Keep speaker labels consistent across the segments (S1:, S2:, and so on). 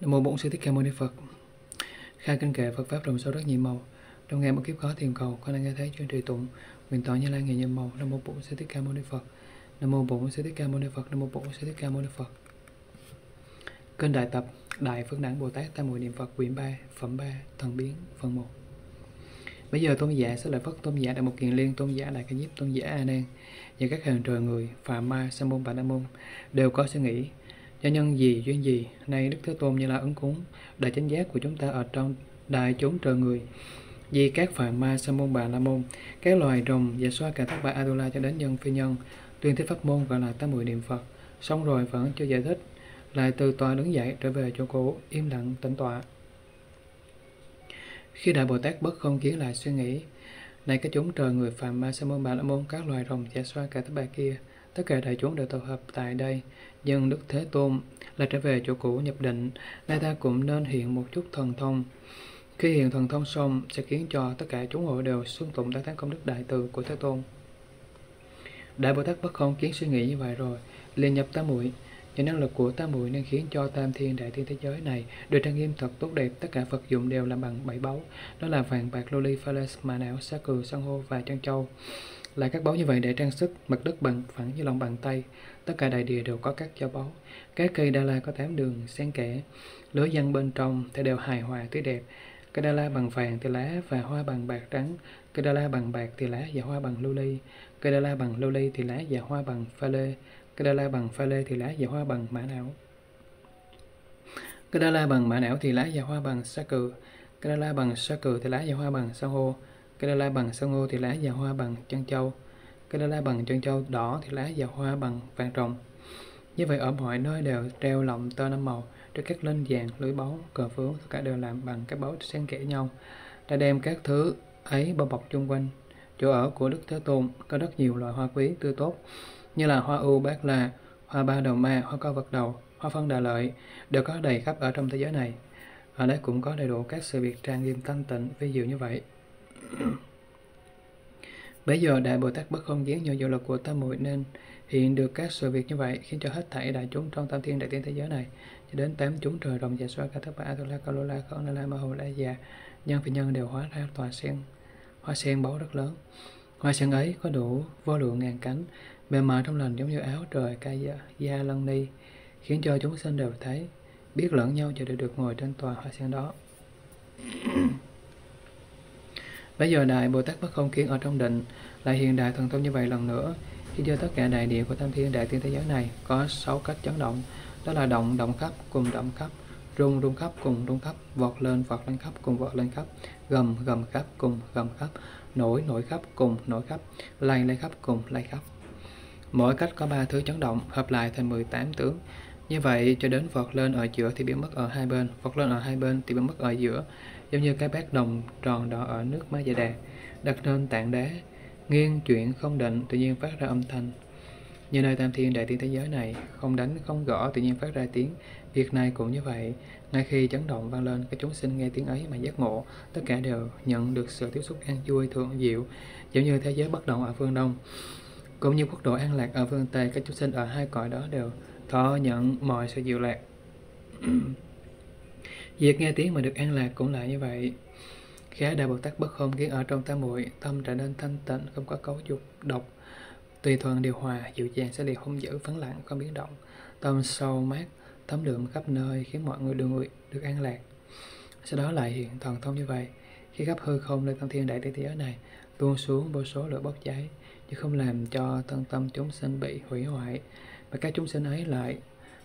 S1: Nam mô Bổn Sư Thích Ca Mâu Ni Phật. Khai kinh kệ Phật pháp rộng sâu rất nhiều màu. Trong ngày một kiếp khó tìm cầu, con đang nghe thấy chuyên trì tụng nguyện tỏ như lai ngày nhiệm màu. Nam mô Bổn Sư Thích Ca Mâu Ni Phật. Nam mô Bổn Sư Thích Ca Mâu Ni Phật. Nam mô Bổn Sư Thích Ca Mâu Ni Phật. Kênh Đại Tập Đại Phước Đản Bồ Tát Tam Muội Niệm Phật quyển 3, phẩm 3, thần biến, phần 1. Bây giờ tôn giả sẽ lại Phất tôn giả Đại Một Kiền Liên, tôn giả Đại Ca nhiếp tôn giả A Nan và các hàng trời người, Phạm Ma, Sa môn, Bà La môn đều có suy nghĩ do nhân gì, duyên gì, nay đức thế tôn như là ứng cúng, đại chánh giác của chúng ta ở trong đại chúng trời người. Vì các phạm ma sa môn bà la môn, các loài rồng và xoa cả thất bà adula cho đến nhân phi nhân, tuyên thuyết pháp môn gọi là tám mười niệm phật. Xong rồi vẫn chưa giải thích, lại từ tòa đứng dậy trở về chỗ cũ, im lặng tĩnh tọa. Khi đại bồ tát bất không kiến lại suy nghĩ này các chúng trời người phàm ma sa môn bà la môn, các loài rồng và xoa cả thất bà kia, tất cả đại chúng đều tập hợp tại đây dân Đức Thế Tôn là trở về chỗ cũ nhập định, nay ta cũng nên hiện một chút thần thông. Khi hiện thần thông xong sẽ khiến cho tất cả chúng hội đều xưng tụng tán thắng công đức đại từ của Thế Tôn. Đại Bồ Tát bất không kiến suy nghĩ như vậy rồi, liền nhập tam muội Nhờ năng lực của tam muội nên khiến cho tam thiên đại thiên thế giới này được trang nghiêm thật tốt đẹp. Tất cả vật dụng đều làm bằng bảy báu, đó là vàng bạc lô ly, pha lê, mà não, sa cừ, san hô và chân châu. Lại các báu như vậy để trang sức, mặt đất bằng phẳng như lòng bàn tay, Tất cả đại địa đều có các châu báu. Các cây đa la có tám đường xen kẽ, lưới dân bên trong thì đều hài hòa tươi đẹp. Cây đa la bằng vàng thì lá và hoa bằng bạc trắng, cây đa la bằng bạc thì lá và hoa bằng lưu ly, cây đa la bằng lưu ly thì lá và hoa bằng pha lê, cây đa la bằng pha lê thì lá và hoa bằng mã não. Cây đa la bằng mã não thì lá và hoa bằng sa cừ, cây đa la bằng sa cừ thì lá và hoa bằng san hô, cây đa la bằng san hô thì lá và hoa bằng chân châu. Cây đa la bằng chân châu đỏ thì lá và hoa bằng vàng rồng. Như vậy ở mọi nơi đều treo lồng tơ năm màu, được các linh vàng, lưới báu, cờ phướng, tất cả đều làm bằng các báu xen kẽ nhau. Đã đem các thứ ấy bao bọc chung quanh. Chỗ ở của Đức Thế Tôn có rất nhiều loại hoa quý tươi tốt, như là hoa ưu bát la, hoa ba đầu ma, hoa cao vật đầu, hoa phân đà lợi, đều có đầy khắp ở trong thế giới này. Ở đây cũng có đầy đủ các sự việc trang nghiêm thanh tịnh, ví dụ như vậy. Bây giờ Đại Bồ Tát bất không giếng nhờ dụng lực của tam muội nên hiện được các sự việc như vậy khiến cho hết thảy đại chúng trong tam thiên đại thiên thế giới này cho đến tám chúng trời rồng và xoa ca thất bát atula kalula khẩn la ma hồ la già nhân phi nhân đều hóa ra tòa sen. Hoa sen báu rất lớn. Hoa sen ấy có đủ vô lượng ngàn cánh bề mờ trong lành giống như áo trời ca da, da lân ni khiến cho chúng sinh đều thấy biết lẫn nhau chờ đều được ngồi trên tòa hoa sen đó. Bây giờ Đại Bồ Tát Bất Không Kiến ở trong định lại hiện đại thần thông như vậy lần nữa, khi cho tất cả đại địa của tam thiên đại thiên thế giới này có sáu cách chấn động, đó là động động khắp cùng động khắp, rung rung khắp cùng rung khắp, vọt lên vọt lên khắp cùng vọt lên khắp, gầm gầm khắp cùng gầm khắp, nổi nổi khắp cùng nổi khắp, lay lay khắp cùng lay khắp. Mỗi cách có ba thứ chấn động hợp lại thành 18 tướng. Như vậy cho đến vọt lên ở giữa thì biến mất ở hai bên, vọt lên ở hai bên thì biến mất ở giữa giống như cái bát đồng tròn đỏ ở nước má dạ đà, đặt trên tảng đá, nghiêng chuyển không định, tự nhiên phát ra âm thanh. Như nơi tam thiên đại thiên thế giới này, không đánh, không gõ, tự nhiên phát ra tiếng. Việc này cũng như vậy, ngay khi chấn động vang lên, các chúng sinh nghe tiếng ấy mà giác ngộ, tất cả đều nhận được sự tiếp xúc an vui, thượng diệu, giống như thế giới bất động ở phương đông. Cũng như quốc độ an lạc ở phương tây, các chúng sinh ở hai cõi đó đều thọ nhận mọi sự diệu lạc. Việc nghe tiếng mà được an lạc cũng là như vậy. Khá Đại Bồ Tát bất không kiến ở trong tam muội tâm trở nên thanh tịnh, không có cấu dục, độc. Tùy thuận điều hòa, dịu dàng sẽ liền không giữ, phấn lặng, không biến động. Tâm sâu mát, thấm đượm khắp nơi khiến mọi người được, được an lạc. Sau đó lại hiện thần thông như vậy. Khi khắp hư không nơi tam thiên đại thế giới này, tuôn xuống vô số lửa bốc cháy, chứ không làm cho thân tâm chúng sinh bị hủy hoại. Và các chúng sinh ấy lại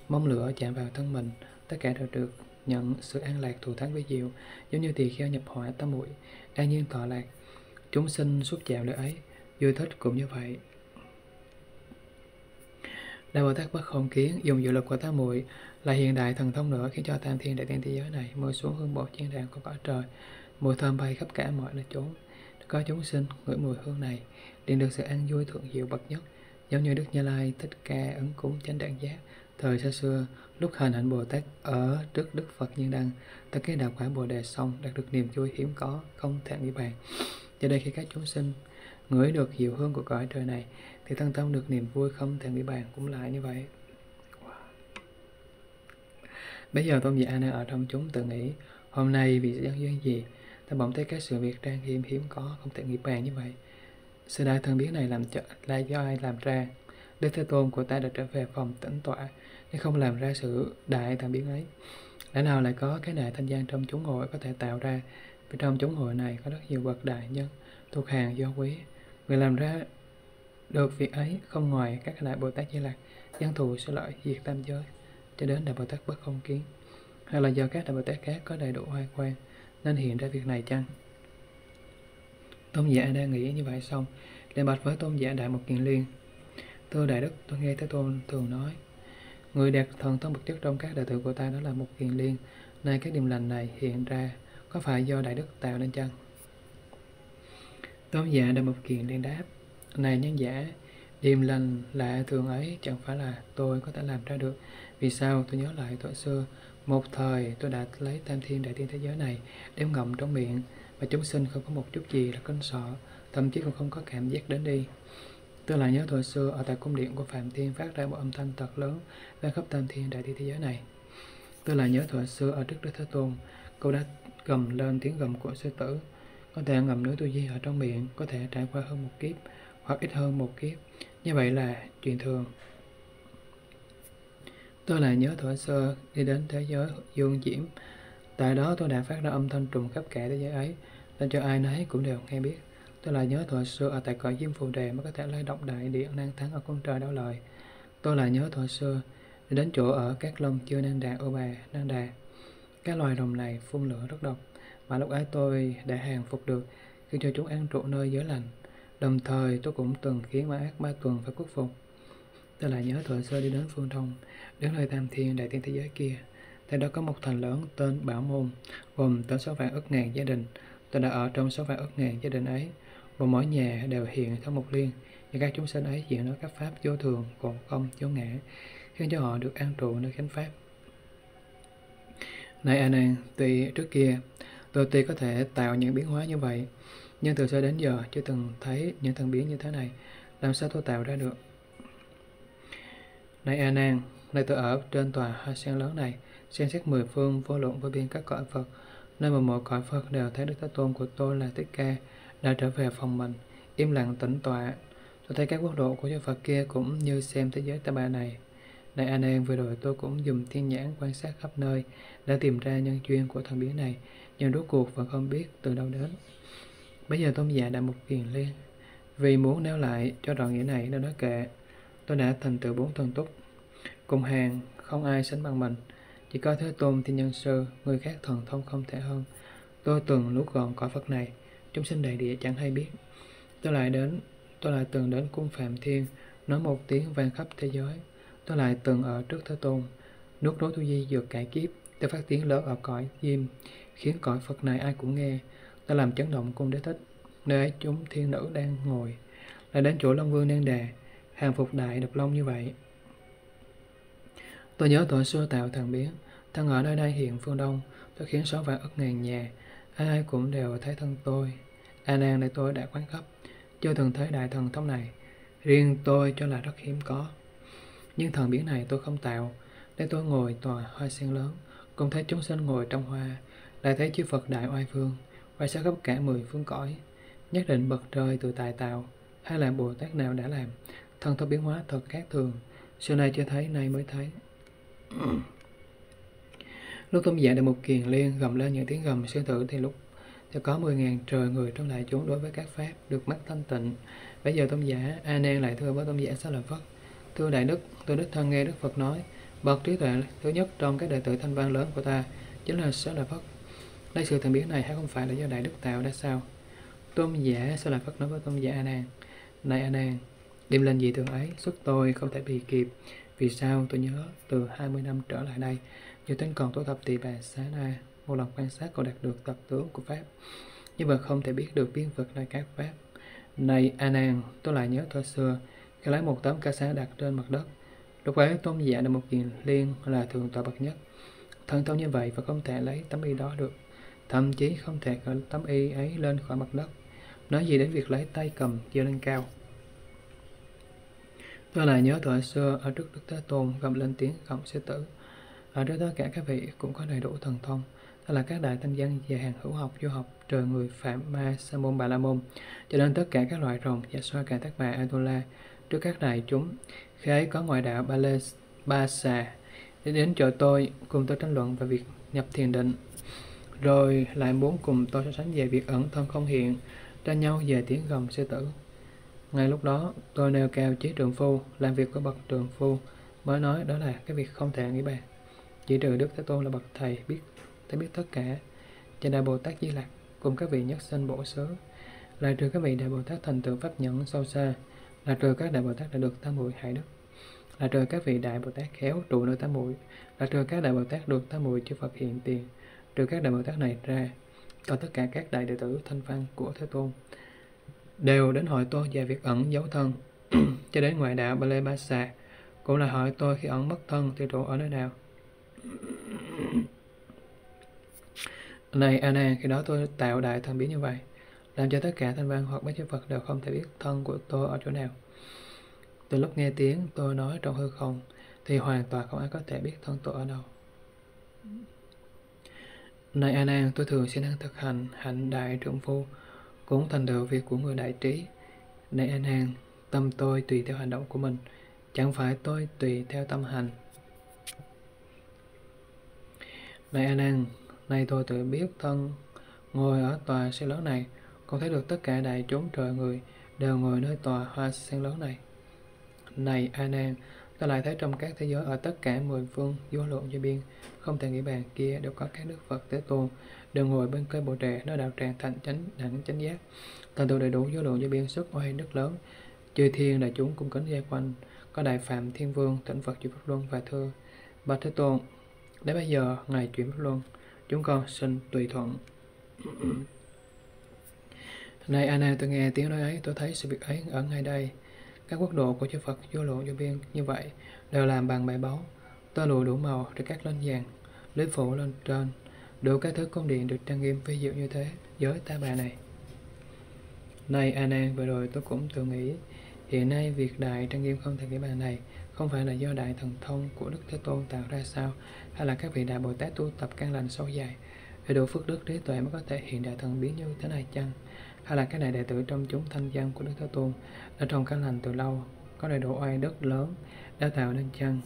S1: mong lửa chạm vào thân mình, tất cả đều được nhận sự an lạc thù thắng với diệu giống như tỳ kheo nhập hỏa tâm muội. An nhiên tọa lạc chúng sinh xuất chạm nơi ấy vui thích cũng như vậy. Đại Bồ Tát bất không kiến dùng dự lực của tam muội là hiện đại thần thông nữa khiến cho tam thiên đại thiên thế giới này mưa xuống hương bộ chiến đàn của cõi trời mùi thơm bay khắp cả mọi nơi chốn. Có chúng sinh ngửi mùi hương này liền được sự an vui thượng diệu bậc nhất giống như Đức Như Lai Thích Ca ứng cúng chánh đẳng giác Thời xa xưa, lúc hành hạnh Bồ Tát ở trước Đức Phật Nhân Đăng, tất cái đạo quả Bồ Đề xong đạt được niềm vui hiếm có, không thể nghĩ bàn. Giờ đây khi các chúng sinh ngửi được diệu hương của cõi trời này, thì thân tâm được niềm vui không thể nghĩ bàn cũng lại như vậy. Bây giờ tôn giả đang ở trong chúng tự nghĩ, hôm nay vì nhân duyên gì, ta bỗng thấy các sự việc trang nghiêm hiếm có, không thể nghĩ bàn như vậy. Sự đại thân biến này làm cho, là do ai làm ra? Đức Thế Tôn của ta đã trở về phòng tĩnh tọa, nhưng không làm ra sự đại tạm biến ấy. Lẽ nào lại có cái đại thanh gian trong chúng hội có thể tạo ra? Vì trong chúng hội này có rất nhiều bậc đại nhân, thuộc hàng do quý. Người làm ra được việc ấy không ngoài các đại Bồ Tát Di lạc dân thù sẽ lợi diệt tam giới, cho đến đại Bồ Tát bất không kiến. Hay là do các đại Bồ Tát khác có đầy đủ hoa quan, nên hiện ra việc này chăng? Tôn giả đang nghĩ như vậy xong, liền bạch với tôn giả Đại một Kiền Liên. Thưa Đại Đức, tôi nghe Thế Tôn thường nói, người đạt thần thông bậc nhất trong các đệ tử của ta đó là một Kiền Liên, nay các điềm lành này hiện ra có phải do Đại Đức tạo nên chăng? Tôn giả Đại một Kiền Liên đáp, này nhân giả, điềm lành lạ thường ấy chẳng phải là tôi có thể làm ra được. Vì sao tôi nhớ lại tuổi xưa, một thời tôi đã lấy tam thiên đại thiên thế giới này đem ngậm trong miệng và chúng sinh không có một chút gì là kinh sợ, thậm chí còn không có cảm giác đến đi. Tôi lại nhớ thời xưa ở tại cung điện của Phạm Thiên phát ra một âm thanh thật lớn vang khắp tam thiên đại thiên thế giới này. Tôi lại nhớ thời xưa ở trước Đức Thế Tôn, cô đã gầm lên tiếng gầm của sư tử. Có thể ngầm núi tu di ở trong miệng, có thể trải qua hơn một kiếp, hoặc ít hơn một kiếp. Như vậy là chuyện thường. Tôi lại nhớ thuở xưa đi đến thế giới dương diễm. Tại đó tôi đã phát ra âm thanh trùng khắp cả thế giới ấy, nên cho ai nấy cũng đều nghe biết. Tôi lại nhớ thuở xưa ở tại cõi diêm phù đề mới có thể lay động đại địa năng thắng ở con trời đảo lợi Tôi lại nhớ thuở xưa đi đến chỗ ở các lông chưa năng đà ô bà năng đà. Các loài rồng này phun lửa rất độc, mà lúc ấy tôi đã hàng phục được khi cho chúng ăn trụ nơi giới lành. Đồng thời tôi cũng từng khiến ma ác ba tuần phải khuất phục. Tôi lại nhớ thời xưa đi đến phương Đông, đến nơi tam thiên đại tiên thế giới kia. Tại đó có một thành lớn tên Bảo Môn, gồm tới sáu vạn ức ngàn gia đình. Tôi đã ở trong sáu vạn ức ngàn gia đình ấy, và mỗi nhà đều hiện theo một liên. Và các chúng sinh ấy diện nói các pháp vô thường, còn không, vô ngã, khiến cho họ được an trụ nơi khánh pháp. Này A Nan, tuy trước kia tôi tuy có thể tạo những biến hóa như vậy, nhưng từ xưa đến giờ chưa từng thấy những thần biến như thế này, làm sao tôi tạo ra được? Này A Nan, nơi tôi ở trên tòa hoa sen lớn này, xem xét mười phương vô lượng vô biên các cõi Phật, nơi mà mọi cõi Phật đều thấy Đức Thế Tôn của tôi là Thích Ca đã trở về phòng mình, im lặng tĩnh tọa. Tôi thấy các quốc độ của chư Phật kia cũng như xem thế giới ta bà này. Này anh em vừa rồi tôi cũng dùng thiên nhãn quan sát khắp nơi đã tìm ra nhân duyên của thần biến này, nhưng rốt cuộc vẫn không biết từ đâu đến. Bây giờ tôn giả đã một kiền liên. Vì muốn nêu lại cho đoạn nghĩa này nên nói kệ, tôi đã thành tựu bốn thần túc. Cùng hàng, không ai sánh bằng mình. Chỉ có Thế Tôn Thiên Nhân Sư, người khác thần thông không thể hơn. Tôi từng nuốt gọn cõi Phật này, chúng sinh đại địa chẳng hay biết. Tôi lại đến, tôi lại từng đến cung Phạm Thiên, nói một tiếng vang khắp thế giới. Tôi lại từng ở trước Thế Tôn, nuốt đối tu di dược cải kiếp, tôi phát tiếng lớn ở cõi diêm, khiến cõi Phật này ai cũng nghe tôi làm chấn động cung đế thích nơi ấy chúng thiên nữ đang ngồi lại đến chỗ long vương đang đà hàng phục đại độc long như vậy tôi nhớ tội xưa tạo thần biến thân ở nơi đây hiện phương đông tôi khiến sáu vạn ức ngàn nhà ai cũng đều thấy thân tôi. A nan để tôi đã quán khắp chưa từng thấy đại thần thông này. Riêng tôi cho là rất hiếm có. Nhưng thần biến này tôi không tạo. Để tôi ngồi tòa hoa sen lớn. Cùng thấy chúng sinh ngồi trong hoa. Lại thấy chư phật đại oai phương và sẽ khắp cả mười phương cõi. Nhất định bậc trời từ tài tạo. Hay là bồ tát nào đã làm. Thần thông biến hóa thật khác thường. Xưa nay chưa thấy, nay mới thấy lúc tôn giả được một kiền liên gầm lên những tiếng gầm sư tử thì lúc thì có mười ngàn trời người trong đại chúng đối với các pháp được mắt thanh tịnh bây giờ tôn giả a nan lại thưa với tôn giả Sa lợi phất thưa đại đức tôi đích thân nghe đức phật nói bậc trí tuệ thứ nhất trong các đệ tử thanh văn lớn của ta chính là Sa lợi phất Đây sự thần biến này hay không phải là do Đại Đức tạo ra sao? Tôn giả Sa Lợi Phất nói với tôn giả A Nan. Này A Nan, đêm lên gì thường ấy, xuất tôi không thể bị kịp. Vì sao tôi nhớ từ 20 năm trở lại đây, như tính còn tổ thập tỳ bà xá na, một lần quan sát còn đạt được tập tướng của Pháp. Nhưng mà không thể biết được biến vật nơi các Pháp. Này A Nan, tôi lại nhớ thời xưa, khi lấy một tấm ca xá đặt trên mặt đất. Lúc ấy tôn giả là một kiền liên là thường tọa bậc nhất. Thân thông như vậy và không thể lấy tấm y đó được. Thậm chí không thể gỡ tấm y ấy lên khỏi mặt đất. Nói gì đến việc lấy tay cầm giơ lên cao. Tôi lại nhớ thời xưa ở trước Đức Thế Tôn gầm lên tiếng gầm sư tử ở đó tất cả các vị cũng có đầy đủ thần thông. Đó là các đại thanh văn về hàng hữu học, du học, trời người phạm ma sa môn bà la môn. Cho nên tất cả các loại rồng và xoa cả tác bà atula trước các đại chúng, khi ấy có ngoại đạo ba lê, ba xà để đến chỗ tôi cùng tôi tranh luận về việc nhập thiền định. Rồi lại muốn cùng tôi so sánh về việc ẩn thân không hiện tranh nhau về tiếng gầm sư tử. Ngay lúc đó, tôi nêu cao chí trường phu, làm việc của bậc trường phu, mới nói đó là cái việc không thể nghĩ bàn chỉ trừ đức thế tôn là bậc thầy biết, thấy biết tất cả. Cho đại bồ tát di lặc cùng các vị nhất sinh bổ xứ lại trừ các vị đại bồ tát thành tựu pháp nhẫn sâu xa, là trừ các đại bồ tát đã được tam muội hải đức, là trừ các vị đại bồ tát khéo trụ nơi tam muội, là trừ các đại bồ tát được tam muội chư phật hiện tiền, trừ các đại bồ tát này ra, còn tất cả các đại đệ tử thanh văn của thế tôn đều đến hỏi tôi về việc ẩn dấu thân. Cho đến ngoại đạo ba lê ba xà cũng là hỏi tôi khi ẩn mất thân thì trụ ở nơi nào này à, Anna, khi đó tôi tạo đại thần biến như vậy, làm cho tất cả thanh văn hoặc bác chư Phật đều không thể biết thân của tôi ở chỗ nào. Từ lúc nghe tiếng tôi nói trong hư không, thì hoàn toàn không ai có thể biết thân tôi ở đâu. Này à, A Nan, tôi thường sẽ đang thực hành hạnh đại trượng phu, cũng thành tựu việc của người đại trí. Này à, A Nan, tâm tôi tùy theo hành động của mình, chẳng phải tôi tùy theo tâm hành. Này A Nan, nay tôi tự biết thân ngồi ở tòa sen lớn này, con thấy được tất cả đại chúng trời người đều ngồi nơi tòa hoa sen lớn này. Này A Nan, ta lại thấy trong các thế giới ở tất cả mười phương vô lượng vô biên, không thể nghĩ bàn kia đều có các đức Phật Thế Tôn đều ngồi bên cây bồ đề nơi đạo tràng thành chánh đẳng chánh giác, thành tựu đầy đủ vô lượng vô biên xuất oai đức lớn, chư thiên đại chúng cung kính dây quanh, có đại phạm thiên vương thỉnh Phật chư Pháp Luân và thưa bạch Thế Tôn, đến bây giờ ngài chuyển Pháp Luân, chúng con xin tùy thuận. Này Anna, tôi nghe tiếng nói ấy, tôi thấy sự việc ấy ở ngay đây. Các quốc độ của chư Phật vô lộ vô biên như vậy đều làm bằng bài báu, tơ lụa đủ màu để các lên vàng, lưới phủ lên trên, đủ các thứ cung điện được trang nghiêm phi diệu như thế với ta bà này. Này A Nan, vừa rồi tôi cũng tự nghĩ, hiện nay việc đại trang nghiêm không thể cái bàn này không phải là do đại thần thông của Đức Thế Tôn tạo ra sao, hay là các vị đại Bồ Tát tu tập căn lành sâu dài, để đủ phước đức trí tuệ mới có thể hiện đại thần biến như thế này chăng? Hay là các đại đệ tử trong chúng thanh văn của Đức Thế Tôn đã trong căn lành từ lâu, có đầy đủ oai đức lớn, đã tạo nên chăng?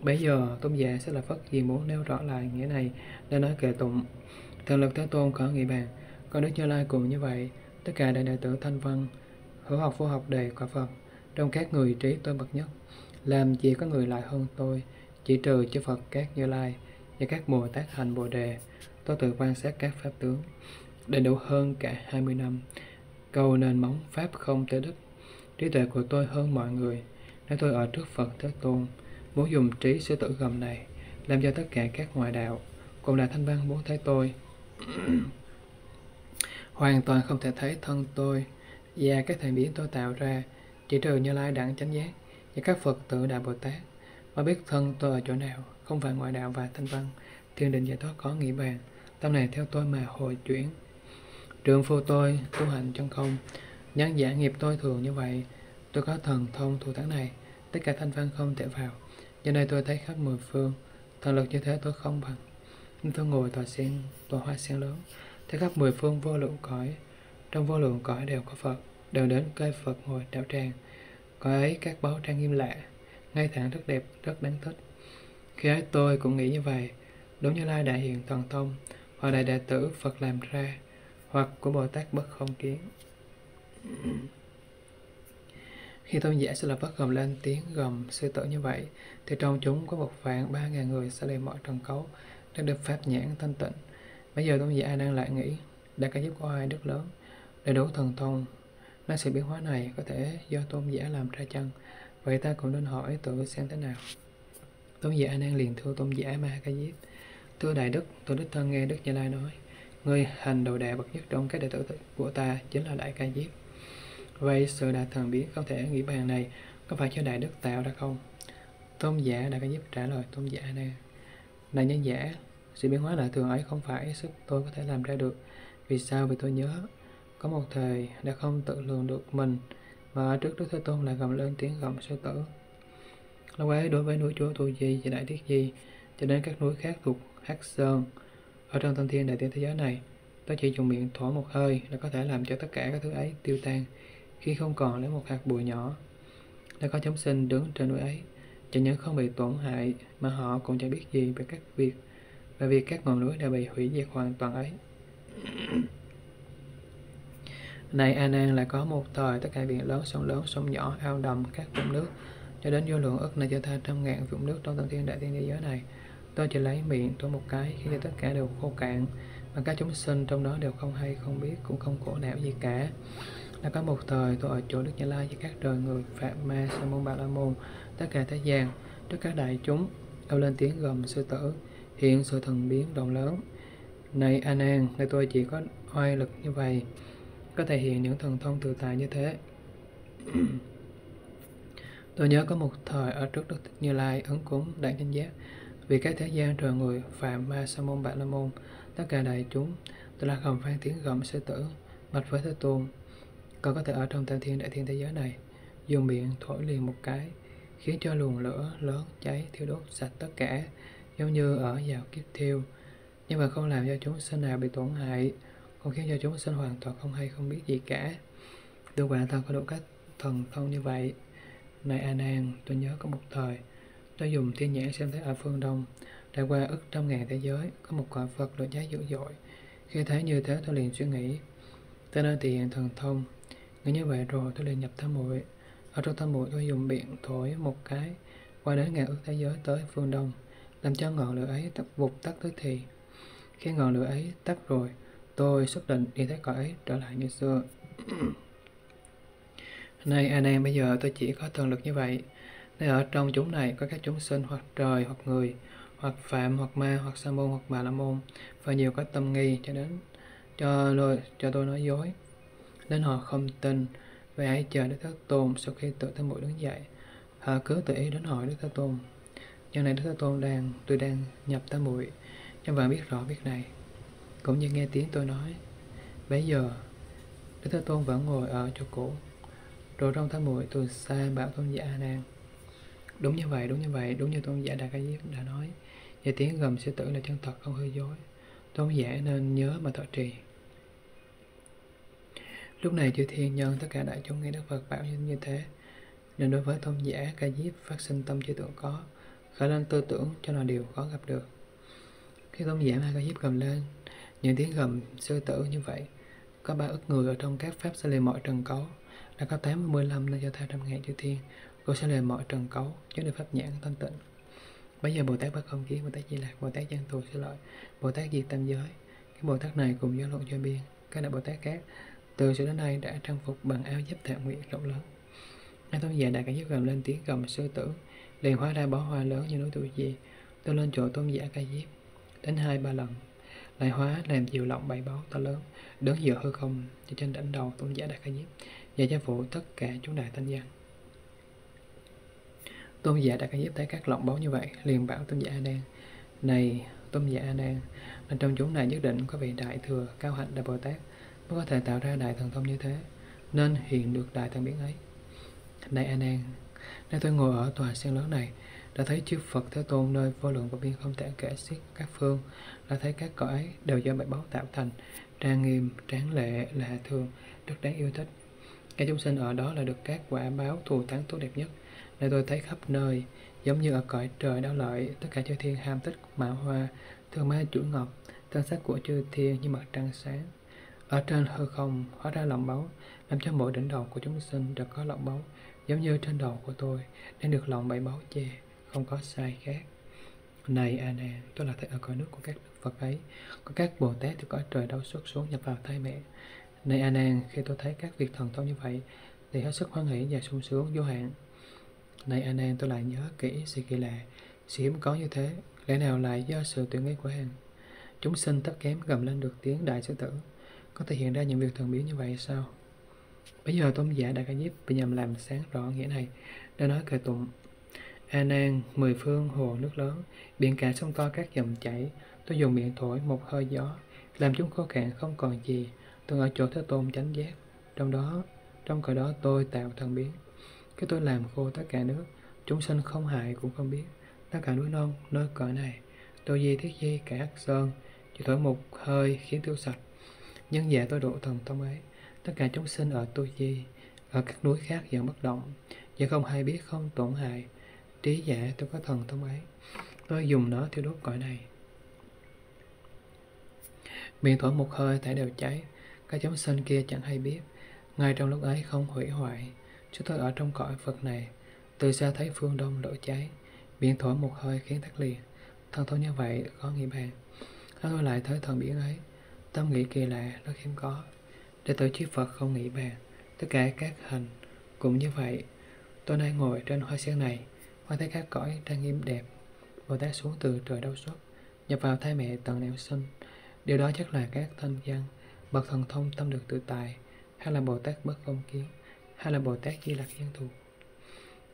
S1: Bây giờ tôn giả sẽ là Phất gì muốn nêu rõ lại nghĩa này để nói kệ tụng. Thần lực Thế Tôn khởi nghị bàn, còn Đức Như Lai cũng như vậy, tất cả đại đệ tử thanh văn, hữu học vô học đề quả Phật, trong các người trí tôn bậc nhất, làm gì có người lại hơn tôi, chỉ trừ chư Phật các Như Lai và các Bồ Tát hành Bồ Đề, tôi tự quan sát các pháp tướng, đầy đủ hơn cả 20 năm, cầu nền móng pháp không tới đích. Trí tuệ của tôi hơn mọi người, nếu tôi ở trước Phật Thế Tôn, muốn dùng trí sư tử gầm này, làm cho tất cả các ngoại đạo, cùng là thanh văn muốn thấy tôi. Hoàn toàn không thể thấy thân tôi và các thành biến tôi tạo ra, chỉ trừ như lai đẳng chánh giác và các Phật tử Đại Bồ Tát mà biết thân tôi ở chỗ nào, không phải ngoại đạo và thanh văn, thiên định giải thoát có nghĩ bàn, tâm này theo tôi mà hồi chuyển. Trường phu tôi tu hành trong không, nhân giả nghiệp tôi thường như vậy, tôi có thần thông thủ thắng này, tất cả thanh văn không thể vào. Giờ đây tôi thấy khắp mười phương, thần lực như thế tôi không bằng. Nên tôi ngồi tòa sen, tòa hoa sen lớn, thấy khắp mười phương vô lượng cõi, trong vô lượng cõi đều có Phật, đều đến cây Phật ngồi đạo tràng. Có ấy các báo trang nghiêm lạ, ngay thẳng rất đẹp, rất đáng thích. Khi ấy tôi cũng nghĩ như vậy, đúng như Lai đại hiện thần thông, hoặc đại đệ tử Phật làm ra, hoặc của Bồ Tát bất không kiến. Khi tôn giả sẽ là bất gầm lên tiếng gầm sư tử như vậy, thì trong chúng có một vạn ba ngàn người sẽ lên mọi trần cấu, đang được pháp nhãn thanh tịnh. Bây giờ tôn giả đang lại nghĩ, đã cái giúp có ai đức lớn, đầy đủ thần thông, nói sự biến hóa này có thể do tôn giả làm ra chăng? Vậy ta cũng nên hỏi tự xem thế nào. Tôn giả đang liền thưa tôn giả Ma Ca Diếp. Thưa Đại Đức, tôi đích thân nghe Đức Như Lai nói, người hành đầu đệ bậc nhất trong các đệ tử của ta chính là Đại Ca Diếp. Vậy sự đại thần biến không thể nghĩ bàn này có phải cho Đại Đức tạo ra không? Tôn giả Đại Ca Diếp trả lời tôn giả nè. Đại nhân giả, sự biến hóa lạ thường ấy không phải sức tôi có thể làm ra được. Vì sao? Vì tôi nhớ có một thời đã không tự lường được mình mà trước Đức Thế Tôn lại gầm lên tiếng gầm sư tử. Lúc ấy đối với núi chúa Tu Di và Đại Tiết Di cho đến các núi khác thuộc Hắc Sơn. Ở trong thanh thiên đại tiên thế giới này, ta chỉ dùng miệng thổi một hơi là có thể làm cho tất cả các thứ ấy tiêu tan khi không còn lấy một hạt bụi nhỏ. Đã có chúng sinh đứng trên núi ấy, chẳng những không bị tổn hại mà họ cũng chẳng biết gì về các việc và việc các ngọn núi đã bị hủy diệt hoàn toàn ấy. Này An An lại có một thời tất cả biển lớn, sông lớn, sông nhỏ, ao đầm, các vùng nước cho đến vô lượng ức này cho ta trăm ngàn vùng nước trong tâm thiên đại thiên thế giới này. Tôi chỉ lấy miệng tôi một cái khi tất cả đều khô cạn và các chúng sinh trong đó đều không hay không biết cũng không khổ não gì cả. Đã có một thời tôi ở chỗ Đức Như Lai với các đời người Phạm Ma Sa môn bà La môn tất cả thế gian trước các đại chúng kêu lên tiếng gầm sư tử hiện sự thần biến động lớn này A Nan nơi tôi chỉ có oai lực như vậy có thể hiện những thần thông tự tại như thế. Tôi nhớ có một thời ở trước Đức Như Lai ứng cúng đại chánh giác vì các thế gian trời người phạm ma, sa môn bạc la môn, tất cả đại chúng, tôi là gầm phan tiếng gầm sư tử bạch với thế tôn. Còn có thể ở trong tam thiên, đại thiên thế giới này, dùng miệng thổi liền một cái, khiến cho luồng lửa lớn cháy, thiêu đốt sạch tất cả, giống như ở vào kiếp thiêu. Nhưng mà không làm cho chúng sinh nào bị tổn hại cũng khiến cho chúng sinh hoàn toàn không hay, không biết gì cả. Tôi bạn thân có đủ cách thần thông như vậy. Này a nan tôi nhớ có một thời, tôi dùng thiên nhãn xem thấy ở phương đông, Đã qua ức trăm ngàn thế giới, có một quả phật được giá dữ dội. Khi thấy như thế, tôi liền suy nghĩ, tới nơi thể hiện thần thông. Nghĩ như vậy rồi, tôi liền nhập tham muội. Ở trong tham muội, tôi dùng biện thổi một cái, qua đến ngàn ức thế giới tới phương đông, làm cho ngọn lửa ấy tắt, vụt tắt tới thì. Khi ngọn lửa ấy tắt rồi tôi xác định đi thấy cõi trở lại như xưa. Này anh em bây giờ tôi chỉ có thần lực như vậy. Nên ở trong chúng này có các chúng sinh hoặc trời hoặc người Hoặc phạm hoặc ma hoặc sa môn hoặc bà la môn Và nhiều có tâm nghi cho đến cho, tôi, cho tôi nói dối. Nên họ không tin Vậy hãy chờ Đức Thế Tôn sau khi tự thân mũi đứng dậy. Họ cứ tự ý đến hỏi Đức Thế Tôn. Nhân này Đức Thế Tôn đang, tôi đang nhập tam muội nhưng bạn biết rõ việc này. Cũng như nghe tiếng tôi nói. Bây giờ Đức Thế Tôn vẫn ngồi ở chỗ cũ. Rồi trong tháng muội tôi xa bảo tôn giả nan. Đúng như vậy, đúng như vậy Đúng như tôn giả Đà Ca Diếp đã nói. Và tiếng gầm sư tử là chân thật không hư dối. Tôn giả nên nhớ mà thọ trì. Lúc này chư thiên nhân tất cả đại chúng nghe Đức Phật bảo như thế. Nên đối với tôn giả Ca Diếp phát sinh tâm chư tưởng có khởi lên tư tưởng cho là điều khó gặp được. Khi tôn giả ma ca diếp gầm lên những tiếng gầm sư tử như vậy, có ba ức người ở trong các pháp sẽ lề mọi trần cấu. Đã có tám mươi lăm nên cho tha trăm ngàn chư thiên, cô sẽ lề mọi trần cấu chứ được pháp nhãn thanh tịnh. Bây giờ bồ tát bất không kiến bồ tát di lạc bồ tát giang thù sư lợi bồ tát diệt tam giới. Cái bồ tát này cùng do lộ cho biên các đại bồ tát khác. Từ xưa đến nay đã trang phục bằng áo giáp thệ nguyện rộng lớn. Ngay tôn giả đã cả gầm lên tiếng gầm sư tử, liền hóa ra bó hoa lớn như núi tuổi gì tôi lên chỗ tôn giả ca diếp, đến hai ba lần lai hóa làm diệu lọng bày báo to lớn đứng giữa hư không cho trên đỉnh đầu tôn giả đại ca diếp và cha phụ tất cả chúng đại thanh gian tôn giả đại ca diếp thấy các lọng báu như vậy liền bảo tôn giả a nan này tôn giả a nan bên trong chúng này nhất định có vị đại thừa cao hạnh đại bồ tát mới có thể tạo ra đại thần thông như thế nên hiện được đại thần biến ấy. Này a nan Nơi tôi ngồi ở tòa sen lớn này, đã thấy chư Phật Thế Tôn nơi vô lượng và biên không thể kể xiết các phương, ta thấy các cõi ấy đều do bảy báu tạo thành, trang nghiêm, tráng lệ, lạ thường, rất đáng yêu thích. Các chúng sinh ở đó là được các quả báo thù thắng tốt đẹp nhất, nơi tôi thấy khắp nơi, giống như ở cõi trời đau lợi, tất cả chư thiên ham tích mã hoa, thương ma chuỗi ngọc, thân sắc của chư thiên như mặt trăng sáng. Ở trên hư không hóa ra lòng báu, làm cho mỗi đỉnh đầu của chúng sinh đều có lòng báu, giống như trên đầu của tôi đang được lòng bảy báu che không có sai khác này a nan tôi là thấy ở cõi nước của các đức phật ấy có các bồ tát từ cõi trời đâu xuất xuống nhập vào thai mẹ. Này a nan khi tôi thấy các việc thần thông như vậy thì hết sức hoan hỷ và sung sướng vô hạn. Này a nan tôi lại nhớ kỹ sự kỳ lạ sự hiếm có như thế. Lẽ nào lại do sự tuyển nghi của hàng chúng sinh tất kém gầm lên được tiếng đại sư tử. Có thể hiện ra những việc thần biến như vậy sao? Bây giờ tôn giả đại Ca Diếp bị nhầm làm sáng rõ nghĩa này, đã nói kệ tụng. A Nan, mười phương hồ nước lớn, biển cả sông to các dòng chảy, tôi dùng miệng thổi một hơi gió, làm chúng khô cạn không còn gì, tôi ở chỗ Thế Tôn chánh giác. Trong đó, trong cõi đó tôi tạo thần biến. Cái tôi làm khô tất cả nước, chúng sinh không hại cũng không biết. Tất cả núi non, nơi cõi này, tôi Di Thiết Di cả Ác Sơn, chỉ thổi một hơi khiến tiêu sạch. Nhân dạ tôi độ thần thông ấy, tất cả chúng sinh ở tôi Di, ở các núi khác vẫn bất động, nhưng không hay biết không tổn hại. Trí giả tôi có thần thông ấy, tôi dùng nó thiêu đốt cõi này. Miệng thổi một hơi thể đều cháy, các chúng sơn kia chẳng hay biết. Ngay trong lúc ấy không hủy hoại, chúng tôi ở trong cõi Phật này, từ xa thấy phương đông lửa cháy, miệng thổi một hơi khiến tắt liền. Thần thông như vậy có nghĩ bàn. Hắn tôi lại thấy thần biển ấy, tâm nghĩ kỳ lạ, rất hiếm có. Để tự chiếc Phật không nghĩ bàn, tất cả các hành cũng như vậy. Tôi nay ngồi trên hoa sen này, hoa thấy các cõi trang nghiêm đẹp. Bồ Tát xuống từ trời đâu xuất, nhập vào thai mẹ tận nẻo sinh. Điều đó chắc là các thanh văn, bậc thần thông tâm được tự tài, hay là Bồ Tát bất công kiến, hay là Bồ Tát di lạc dân thù.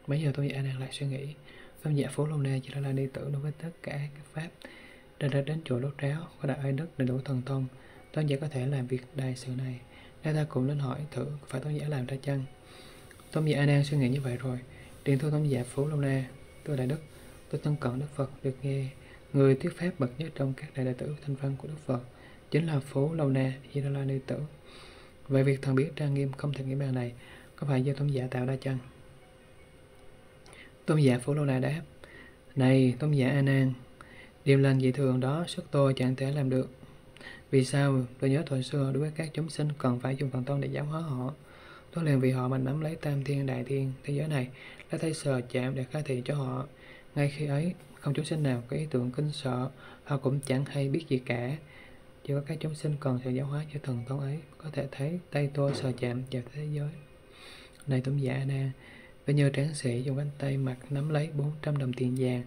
S1: Bây giờ tôi A lại suy nghĩ, Tâm giả Phú Lô Na chỉ là đi tử đối với tất cả các pháp. Đã đã đến chùa đốt ráo, có đại ai đức đầy đủ thần thông, tôn giả có thể làm việc đại sự này. Nên ta cũng nên hỏi thử phải tôn giả làm ra chăng? Tôn giả Anang suy nghĩ như vậy rồi. Điện thưa tôn giả Phú Lô Na, tôi đại đức, tôi thân cận Đức Phật được nghe người thuyết pháp bậc nhất trong các đại đệ tử thanh văn của Đức Phật chính là Phú Lâu Na Di La Ni Tử. Vậy việc thần biết trang nghiêm không thể nghĩ bàn này có phải do tôn giả tạo ra chăng? Tôn giả Phố Lâu Na đáp, Này tôn giả A Nan, điều lành dị thường đó sức tôi chẳng thể làm được. Vì sao? Tôi nhớ thời xưa đối với các chúng sinh cần phải dùng thần tôn để giáo hóa họ. Tôi liền vì họ mà nắm lấy tam thiên đại thiên thế giới này, lấy tay sờ chạm để khai thị cho họ. Ngay khi ấy, không chúng sinh nào có ý tưởng kinh sợ, họ cũng chẳng hay biết gì cả. Chỉ có các chúng sinh cần sự giáo hóa cho thần thông ấy, có thể thấy tay tôi sờ chạm vào thế giới. Này tôn giả na. Và nhờ tráng sĩ dùng cánh tay mặt nắm lấy 400 đồng tiền vàng,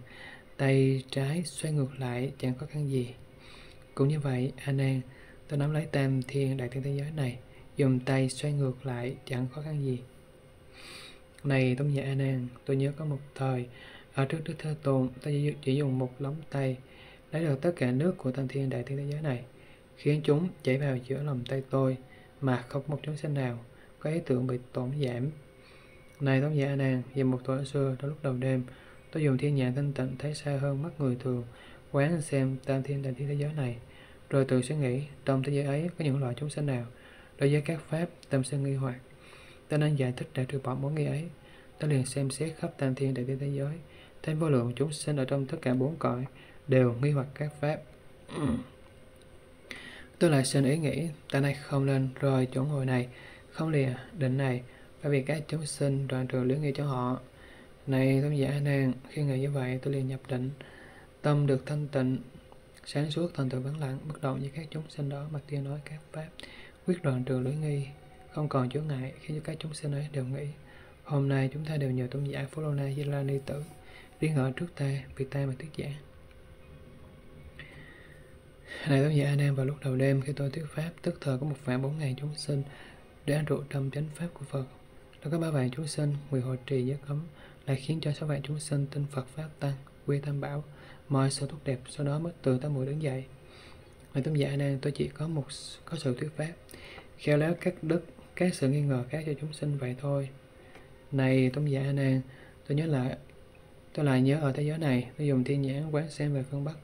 S1: tay trái xoay ngược lại chẳng có khăn gì. Cũng như vậy, A Nan, tôi nắm lấy tam thiên đại thiên thế giới này, dùng tay xoay ngược lại chẳng khó khăn gì. Này Tôn giả A Nan, tôi nhớ có một thời ở trước Đức Thế Tôn, ta chỉ dùng một lóng tay lấy được tất cả nước của tam thiên đại thiên thế giới này, khiến chúng chảy vào giữa lòng tay tôi mà không một chúng sinh nào có ý tưởng bị tổn giảm này tống giả A Nan, về một tuổi xưa, trong lúc đầu đêm, tôi dùng thiên nhãn thanh tịnh thấy xa hơn mắt người thường, quán xem tam thiên đại thiên thế giới này, rồi tự suy nghĩ trong thế giới ấy có những loại chúng sinh nào, đối với các pháp tâm sinh nghi hoặc. Ta nên giải thích để trừ bỏ mối nghi ấy. Ta liền xem xét khắp tam thiên đại thiên thế giới, thấy vô lượng chúng sinh ở trong tất cả bốn cõi đều nghi hoặc các pháp. tôi lại xin ý nghĩ, ta nay không lên rời chỗ ngồi này, không lìa định này, bởi vì các chúng sinh đoạn trường lưỡng nghi cho họ. Này tôn giả nàng khi nghĩ như vậy tôi liền nhập định tâm được thanh tịnh sáng suốt thành tựu vắng lặng bất động với các chúng sinh đó mà tiên nói các pháp quyết đoạn trường lưỡng nghi không còn chướng ngại khi cho các chúng sinh ấy đều nghĩ. Hôm nay chúng ta đều nhờ tôn giả phú lô na di la ni tử. Tiếng gọi trước ta vì ta mà thuyết giảng này tôn giả Adam vào lúc đầu đêm khi tôi thuyết pháp tức thời có một vạn bốn ngàn chúng sinh để ăn trụ trong chánh pháp của phật đó có ba vạn chúng sinh, nguyện hội trì giới cấm lại khiến cho sáu vạn chúng sinh tin Phật Pháp Tăng, quy tam bảo, mọi sự tốt đẹp sau đó mới từ tam muội đứng dậy. Này tôn giả này tôi chỉ có một có sự thuyết pháp, khéo léo các đức, các sự nghi ngờ khác cho chúng sinh vậy thôi. Này tôn giả anan tôi nhớ lại, tôi lại nhớ ở thế giới này, tôi dùng thiên nhãn quán xem về phương Bắc.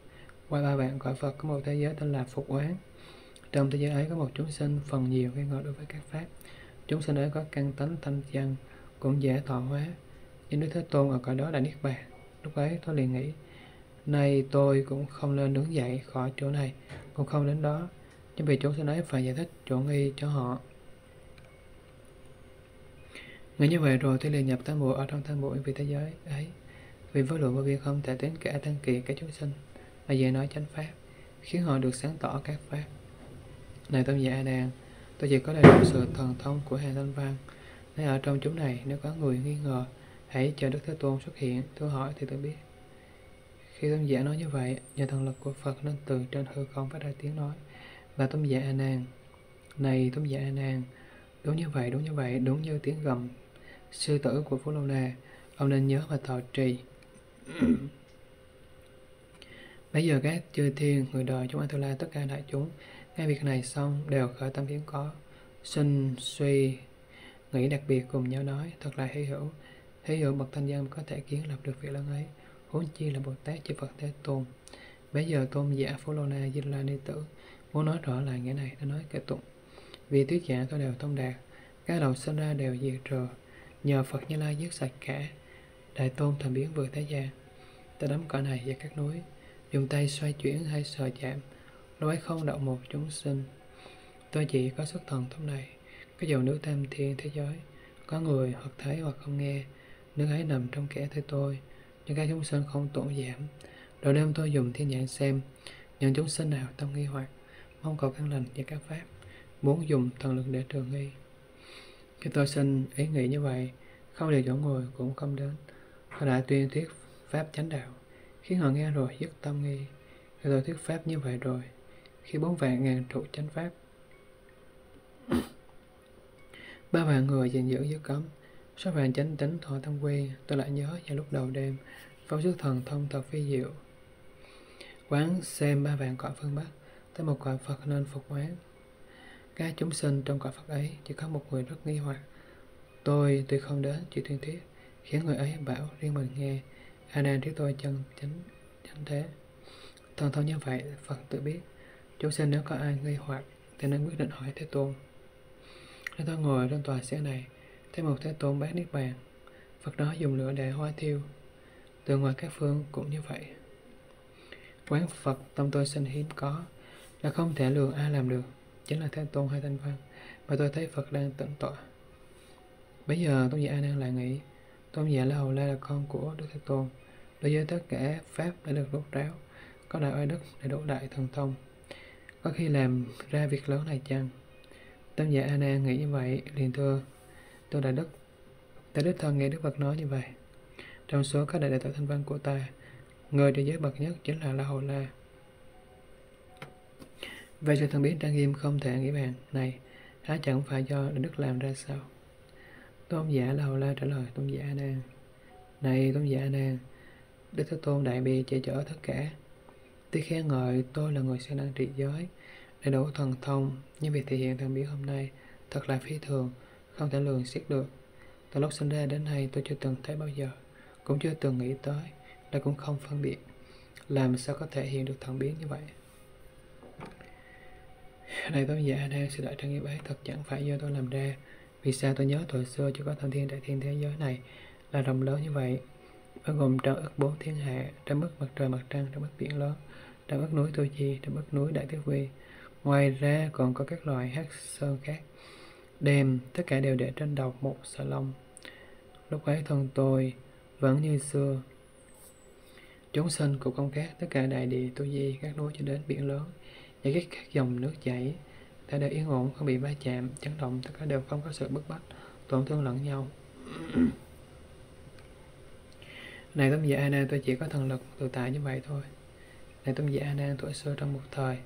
S1: Qua ba vạn cõi Phật có một thế giới tên là Phục Quán. Trong thế giới ấy có một chúng sinh phần nhiều gây ngọt đối với các pháp. Chúng sinh ấy có căn tánh thanh chân, cũng dễ thọ hóa. Nhưng đức thế tôn ở cõi đó là niết bàn. Lúc ấy tôi liền nghĩ nay tôi cũng không lên đứng dậy khỏi chỗ này cũng không đến đó. Nhưng vì chúng sinh ấy phải giải thích chỗ nghi cho họ. Nghĩ như vậy rồi tôi liền nhập tam bộ ở trong tam bộ vì thế giới ấy vì với lượng vô biên không thể tính cả tăng kỳ các chúng sinh mà về nói chánh pháp khiến họ được sáng tỏ các pháp này tôn giả a nan Tôi chỉ có đầy đủ sự thần thông của Hàng Thanh Văn. Nên ở trong chúng này, nếu có người nghi ngờ, hãy chờ Đức Thế Tôn xuất hiện, tôi hỏi thì tôi biết. Khi tôn giả nói như vậy, nhờ thần lực của Phật nên từ trên hư không phát ra tiếng nói. Và tôn giả A Nan, này tôn giả A Nan, đúng như vậy, đúng như vậy, đúng như tiếng gầm sư tử của Phú Lâu Na, ông nên nhớ và thọ trì. Bây giờ các chư thiên, người đời chúng Atula, tất cả đại chúng ngay việc này xong đều khởi tâm hiến có, sinh, suy, nghĩ đặc biệt cùng nhau nói, thật là hy hữu. Hy hữu bậc thanh văn có thể kiến lập được việc lớn ấy, huống chi là Bồ Tát chư Phật Thế Tôn. Bây giờ tôn giả Phú Lô Na Di La Ni Tử muốn nói rõ lại nghĩa này đã nói kệ tụng. Vì tuyết giả tôi đều thông đạt, các đầu sinh ra đều diệt trừ, nhờ Phật Như Lai giết sạch cả. Đại tôn thần biến vượt thế gian, ta đấm cỏ này và các núi, dùng tay xoay chuyển hay sờ chạm, nói không động một chúng sinh. Tôi chỉ có xuất thần thông này, cái dòng nước tam thiên thế giới, có người hoặc thấy hoặc không nghe, nước ấy nằm trong kẻ thế tôi, nhưng các chúng sinh không tổn giảm. Rồi đêm tôi dùng thiên nhãn xem, những chúng sinh nào tâm nghi hoặc, mong cầu căn lành và các pháp, muốn dùng thần lực để trường nghi. Khi tôi xin ý nghĩ như vậy, không điều chỗ ngồi cũng không đến. Họ đã tuyên thuyết pháp chánh đạo, khiến họ nghe rồi dứt tâm nghi. Người tôi thuyết pháp như vậy rồi, khi bốn vạn ngàn trụ chánh pháp, ba vạn người gìn giữ giới cấm, sáu vạn chánh tính thọ tâm quy, tôi lại nhớ vào lúc đầu đêm, phóng sức thần thông thật phi diệu. Quán xem ba vạn cõi phương Bắc, tới một cõi Phật nên phục quán. Các chúng sinh trong cõi Phật ấy chỉ có một người rất nghi hoặc. Tôi tuy không đến chỉ tuyên thuyết, khiến người ấy bảo riêng mình nghe, A Nan biết tôi chân chánh chánh thế. Thần thông như vậy, Phật tự biết. Chúng sinh nếu có ai gây hoặc, thì nên quyết định hỏi Thế Tôn. thế tôi ngồi trên tòa xe này, thấy một Thế Tôn bát Niết Bàn. Phật đó dùng lửa để hoa thiêu. Từ ngoài các phương cũng như vậy. Quán Phật tâm tôi sinh hiếm có, là không thể lường ai làm được chính là Thế Tôn hay Thanh Văn mà tôi thấy Phật đang tận tọa. Bây giờ tôi giả A Nan lại nghĩ Tôn giả La Hầu La là con của Đức Thế Tôn. Đối với tất cả Pháp đã được rốt ráo, có đại oai đức để đổ đại thần thông. Có khi làm ra việc lớn này chăng? Tôn giả A nghĩ như vậy, liền thưa, tôi đại đức ta đích thân nghe Đức Phật nói như vậy. Trong số các đại đệ tử thanh văn của ta, người trên giới bậc nhất chính là La Hầu La. Về sự thần biến trang nghiêm không thể nghĩ bàn này há chẳng phải do Đức làm ra sao? Tôn giả đầu La trả lời Tôn giả A Nan. Này Tôn giả A Nan, Đức Thế Tôn Đại Bi che chở tất cả. Tuy khen ngợi tôi là người siêng năng trị giới, đầy đủ thần thông, nhưng việc thể hiện thần biến hôm nay thật là phi thường, không thể lường xiết được. Từ lúc sinh ra đến nay tôi chưa từng thấy bao giờ, cũng chưa từng nghĩ tới, Đây cũng không phân biệt. Làm sao có thể hiện được thần biến như vậy? Này tôn giả đang sự đại trang nghiệp ấy thật chẳng phải do tôi làm ra. Vì sao tôi nhớ thời xưa chỉ có thần thiên đại thiên thế giới này là rộng lớn như vậy, bao gồm trong ức bốn thiên hạ, trong ức mặt trời mặt trăng, trong ức biển lớn, trong ức núi Tô Chi, trong ức núi Đại Tuyết Vi. Ngoài ra còn có các loài hắc sơn khác. Đêm, tất cả đều để trên đầu một sợi lông. Lúc ấy thân tôi vẫn như xưa. Chúng sinh của công các, tất cả đại địa Tô Di, các núi cho đến biển lớn, và các, các dòng nước chảy ta đều yên ổn không bị va chạm, chấn động, tất cả đều không có sự bức bách, tổn thương lẫn nhau. Này tâm giả A tôi chỉ có thần lực tự tại như vậy thôi. Này tâm giả A tuổi xưa trong một thời,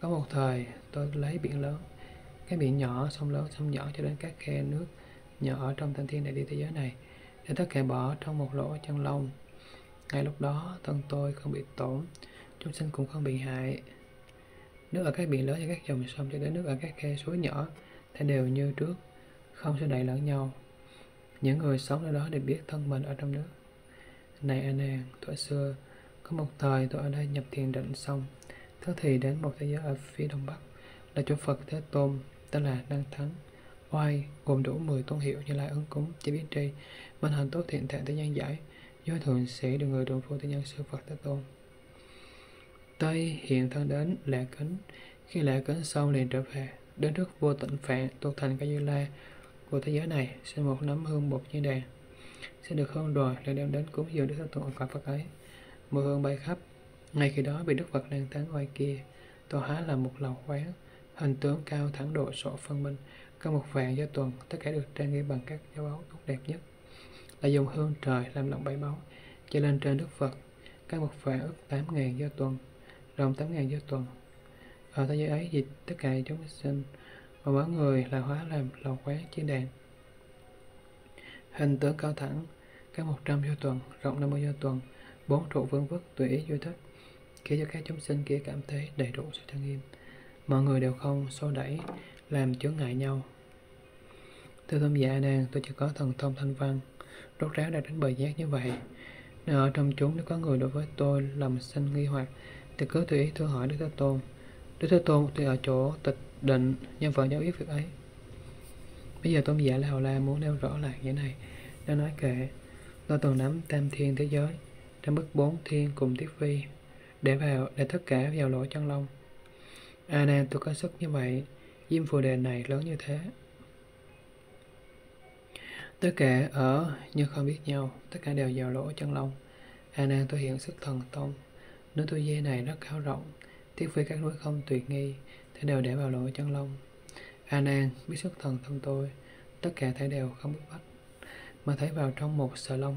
S1: có một thời tôi lấy biển lớn, cái biển nhỏ, sông lớn, sông nhỏ cho đến các khe nước nhỏ ở trong thanh thiên đại địa thế giới này, để tất cả bỏ trong một lỗ chân lông. Ngay lúc đó, thân tôi không bị tổn, chúng sinh cũng không bị hại. Nước ở các biển lớn và các dòng sông cho đến nước ở các khe suối nhỏ thì đều như trước, không sẽ đẩy lẫn nhau. Những người sống ở đó đều biết thân mình ở trong nước. Này anh em, thuở xưa, có một thời tôi ở đây nhập thiền định xong, thức thì đến một thế giới ở phía đông bắc, là chỗ Phật Thế Tôn, tên là Năng Thắng. Oai gồm đủ 10 tôn hiệu như là ứng cúng, chỉ biết tri, minh hành tốt thiện thệ thế nhân giải, do thường sĩ được người đồng phu thế nhân sư Phật Thế Tôn. Tây hiện thân đến Lạ kính, khi Lạ kính xong liền trở về, đến trước vô tịnh phạn tu thành ca Như La của thế giới này, xin một nắm hương bột như đèn. Sẽ được hương rồi lại đem đến cúng dường Đức Thế Tôn quả Phật ấy. Mùi hương bay khắp. Ngay khi đó bị Đức Phật đang tán ngoài kia, tòa há là một lầu quán, hình tướng cao thẳng độ sổ phân minh, có một vàng do tuần, tất cả được trang nghiêm bằng các dấu báu tốt đẹp nhất. Là dùng hương trời làm lòng bảy báu, chỉ lên trên Đức Phật, các một vàng ước tám ngàn do tuần, rộng 8.000 do tuần. Ở thế giới ấy dịch tất cả chúng sinh và mỗi người là hóa làm lầu quán chiến đàn. Hình tướng cao thẳng, các 100 do tuần, rộng 50 do tuần, bốn trụ vương vức tùy ý vui thích, khiến cho các chúng sinh kia cảm thấy đầy đủ sự trang nghiêm. Mọi người đều không xô đẩy, làm chướng ngại nhau. Thưa tôn giả dạ nàng, tôi chỉ có thần thông thanh văn, rốt ráo đạt đến bờ giác như vậy. Nên ở trong chúng nếu có người đối với tôi lòng sinh nghi hoặc thì cứ tùy ý thưa hỏi Đức Thế Tôn. Đức Thế Tôn thì ở chỗ tịch định nhân vật giáo biết việc ấy. Bây giờ tôn giả Lào La muốn nêu rõ lại như này. Nó nói kệ, tôi từng nắm tam thiên thế giới, trong bức bốn thiên cùng tiết vi, để vào để tất cả vào lỗ chân lông. À, A Nan tôi có sức như vậy, diêm phù đề này lớn như thế. Tất cả ở nhưng không biết nhau, tất cả đều vào lỗ chân lông. À, A Nan tôi hiện sức thần tông, núi tu dê này rất cao rộng, tiếc phi các núi không tuyệt nghi, thể đều để vào lỗ chân lông. A Nan biết xuất thần thông tôi, tất cả thể đều không biết bách, mà thấy vào trong một sợi lông.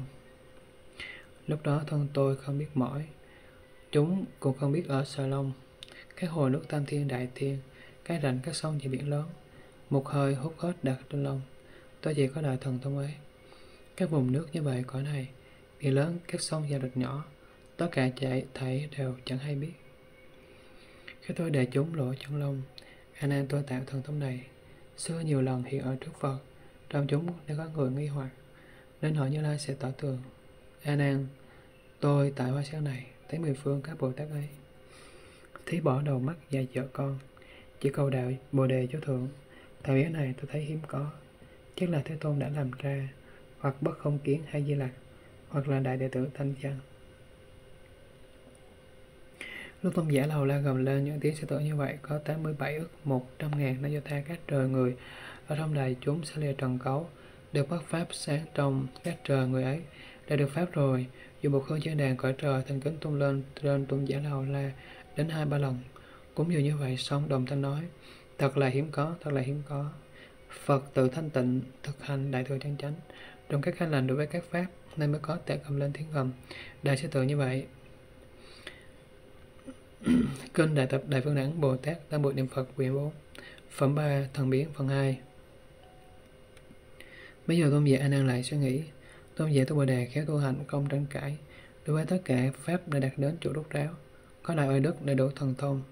S1: Lúc đó thân tôi không biết mỏi, chúng cũng không biết ở sợi lông. Các hồ nước tam thiên đại thiên, các rành các sông và biển lớn, một hơi hút hết đặt trên lông. Tôi chỉ có đại thần thông ấy. Các vùng nước như vậy cõi này, biển lớn, các sông và địch nhỏ, tất cả chạy thấy đều chẳng hay biết. Khi tôi để chúng lỗ chân lông, anh tôi tạo thần thông này. Xưa nhiều lần hiện ở trước Phật, trong chúng đã có người nghi hoặc, nên hỏi Như Lai sẽ tỏ tường. A Nan, tôi tại hoa sen này thấy mười phương các Bồ Tát ấy. Thí bỏ đầu mắt và vợ con, chỉ cầu đạo Bồ đề cho thượng. Thời biết này tôi thấy hiếm có, chắc là Thế Tôn đã làm ra, hoặc bất không kiến hay di lạc, hoặc là đại đệ tử thanh văn. Lúc tôn giả lầu la gầm lên, những tiếng sư tử như vậy. Có 87 ức 100 ngàn nó do tha các trời người. Ở trong đài, chúng sẽ lìa trần cấu. Được bắt pháp sáng trong các trời người ấy. Đã được pháp rồi. Dù một hương trên đàn cõi trời thành kính tung lên trên tôn giả lầu la đến hai ba lần. Cũng như như vậy xong đồng thanh nói, thật là hiếm có, thật là hiếm có. Phật tự thanh tịnh thực hành đại thừa chân chánh. Trong các khanh lành đối với các pháp, nên mới có thể cầm lên tiếng gầm. Đại sư tự như vậy. Kênh Đại tập Đại Phương Đẳng Bồ Tát, Tam bộ Niệm Phật quyển 4 Phẩm 3 Thần Biến, phần 2 Bây giờ Tôn giả A Nan lại suy nghĩ. Tôn giả Tu Bồ Đề khéo tu hành không tranh cãi. Đối với tất cả Pháp đã đạt đến chỗ rút ráo, Có đại oai đức đầy đủ thần thông.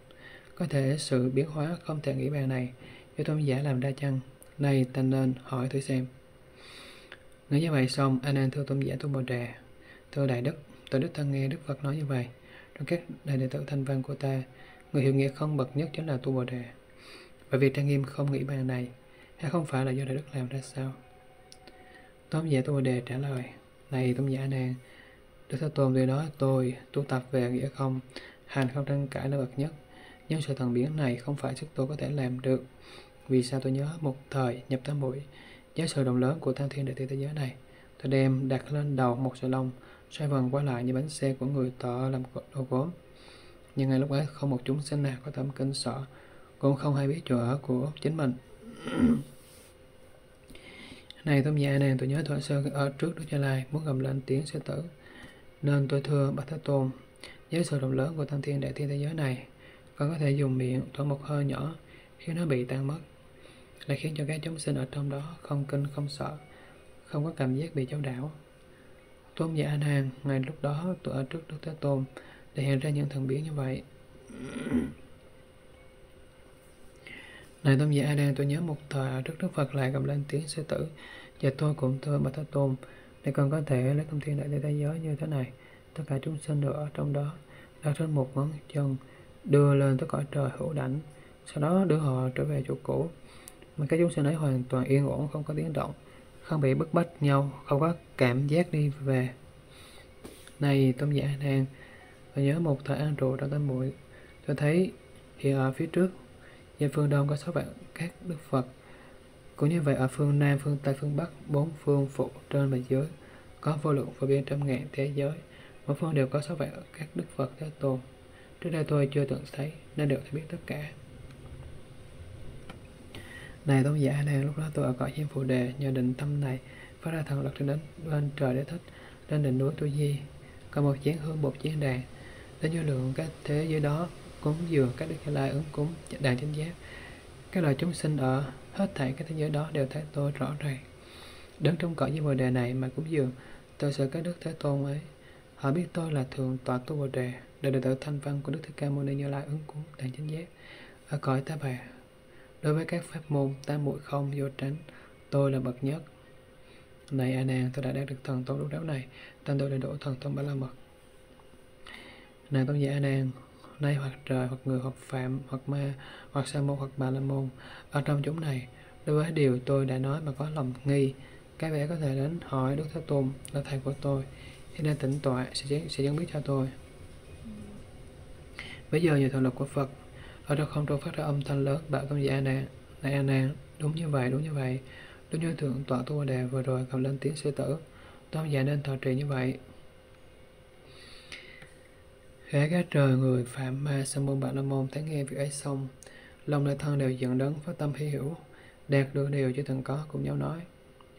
S1: Có thể sự biến hóa không thể nghĩ bàn này, Do Tôn giả làm ra chăng? Này, ta nên hỏi thử xem. Nghĩ như vậy xong A Nan thưa Tôn giả Tu Bồ Đề, Thưa Đại Đức Tôi Đức Thân nghe Đức Phật nói như vậy trong các đại đệ tử thanh văn của ta, người hiểu nghĩa không bậc nhất chính là tu Bồ Đề. Bởi vì Trang Nghiêm không nghĩ bàn này, hay không phải là do Đại Đức làm ra sao? Tóm giả tu Bồ Đề trả lời, Này Tóm giả nàng, Đức Thế Tôn tuy nói tôi tu tập về nghĩa không, hành không tranh cãi là bậc nhất, nhưng sự thần biến này không phải sức tôi có thể làm được. Vì sao tôi nhớ một thời nhập tam mũi, với sự đồng lớn của tam thiên đại tử thế giới này, tôi đem đặt lên đầu một sợi lông, xoay vần qua lại như bánh xe của người tọ làm đồ gốm. Nhưng ngay lúc ấy không một chúng sinh nào có tâm kinh sợ, cũng không hay biết chỗ ở của chính mình. này tôn giả này tôi nhớ thuở sơ ở trước Đức Gia Lai muốn gầm lên tiếng sư tử. Nên tôi thưa Bạch Thế Tôn, với sự rộng lớn của tăng thiên đại thiên thế giới này, con có thể dùng miệng thổi một hơi nhỏ khiến nó bị tan mất, lại khiến cho các chúng sinh ở trong đó không kinh không sợ, không có cảm giác bị cháo đảo. Tôn giả A Nan, ngay lúc đó tôi ở trước Đức Thế Tôn để hiện ra những thần biến như vậy. Này Tôn giả A Nan, tôi nhớ một thời ở trước Đức Phật lại cầm lên tiếng sư tử, và tôi cũng thưa Bạch Thế Tôn, để con có thể lấy thông thiên đại thế giới như thế này, tất cả chúng sinh đều ở trong đó, đặt trên một ngón chân, đưa lên tới cõi trời hữu đảnh, sau đó đưa họ trở về chỗ cũ, mà các chúng sinh ấy hoàn toàn yên ổn, không có tiếng động không bị bức bách nhau, không có cảm giác đi về. Này, tôn giả nàng tôi nhớ một thời an trụ trong tâm muội, tôi thấy hiện ở phía trước về phương đông có sáu vạn các đức phật. Cũng như vậy, ở phương nam, phương tây, phương bắc, bốn phương phụ trên và dưới, có vô lượng vô biên trăm ngàn thế giới. Mỗi phương đều có sáu vạn các đức phật thế tôn. Trước đây tôi chưa từng thấy, nên đều được biết tất cả này tôn giả này, lúc đó tôi ở cõi diêm phù đề, nhờ định tâm này, phát ra thần lực trên đến lên trời để thích, lên đỉnh núi tu di còn một chén hương, một chén đàn, đến vô lượng các thế giới đó, cúng dường các đức lai ứng cúng đàn chánh giác. Các loài chúng sinh ở hết thảy các thế giới đó đều thấy tôi rõ ràng. Đứng trong cõi diêm phù đề này mà cúng dường, tôi sợ các đức thế tôn ấy, họ biết tôi là thường tọa tu bồ đề để đệ tử thanh văn của đức thích ca mâu ni như lai ứng cúng đàn chánh giác. Ở cõi ta bà Đối với các pháp môn tam muội không vô tránh, tôi là bậc nhất. Này A Nan, tôi đã đạt được thần tôn lúc đáo này, tên tôi đã đổ thần tôn ba la mật. Này tôn giả A Nan, nay hoặc trời hoặc người hoặc phạm hoặc ma hoặc sa môn hoặc bà la môn ở trong chúng này đối với điều tôi đã nói mà có lòng nghi các bé có thể đến hỏi đức thế tôn là thầy của tôi khi đang tỉnh tọa sẽ sẽ dẫn biết cho tôi bây giờ nhờ thần lực của phật ở trong không? Trung phát ra âm thanh lớn. Bảo công giả này này a nan đúng như vậy, đúng như vậy. Đúng như thượng tọa tu đề vừa rồi cầm lên tiếng sư tử. Tôn giả nên thọ trì như vậy. Khẽ các trời người phạm ma sa môn bạn la môn, thấy nghe việc ấy xong, lòng lại thân đều giận đấng phát tâm hy hữu, đạt được điều chưa từng có, cùng nhau nói.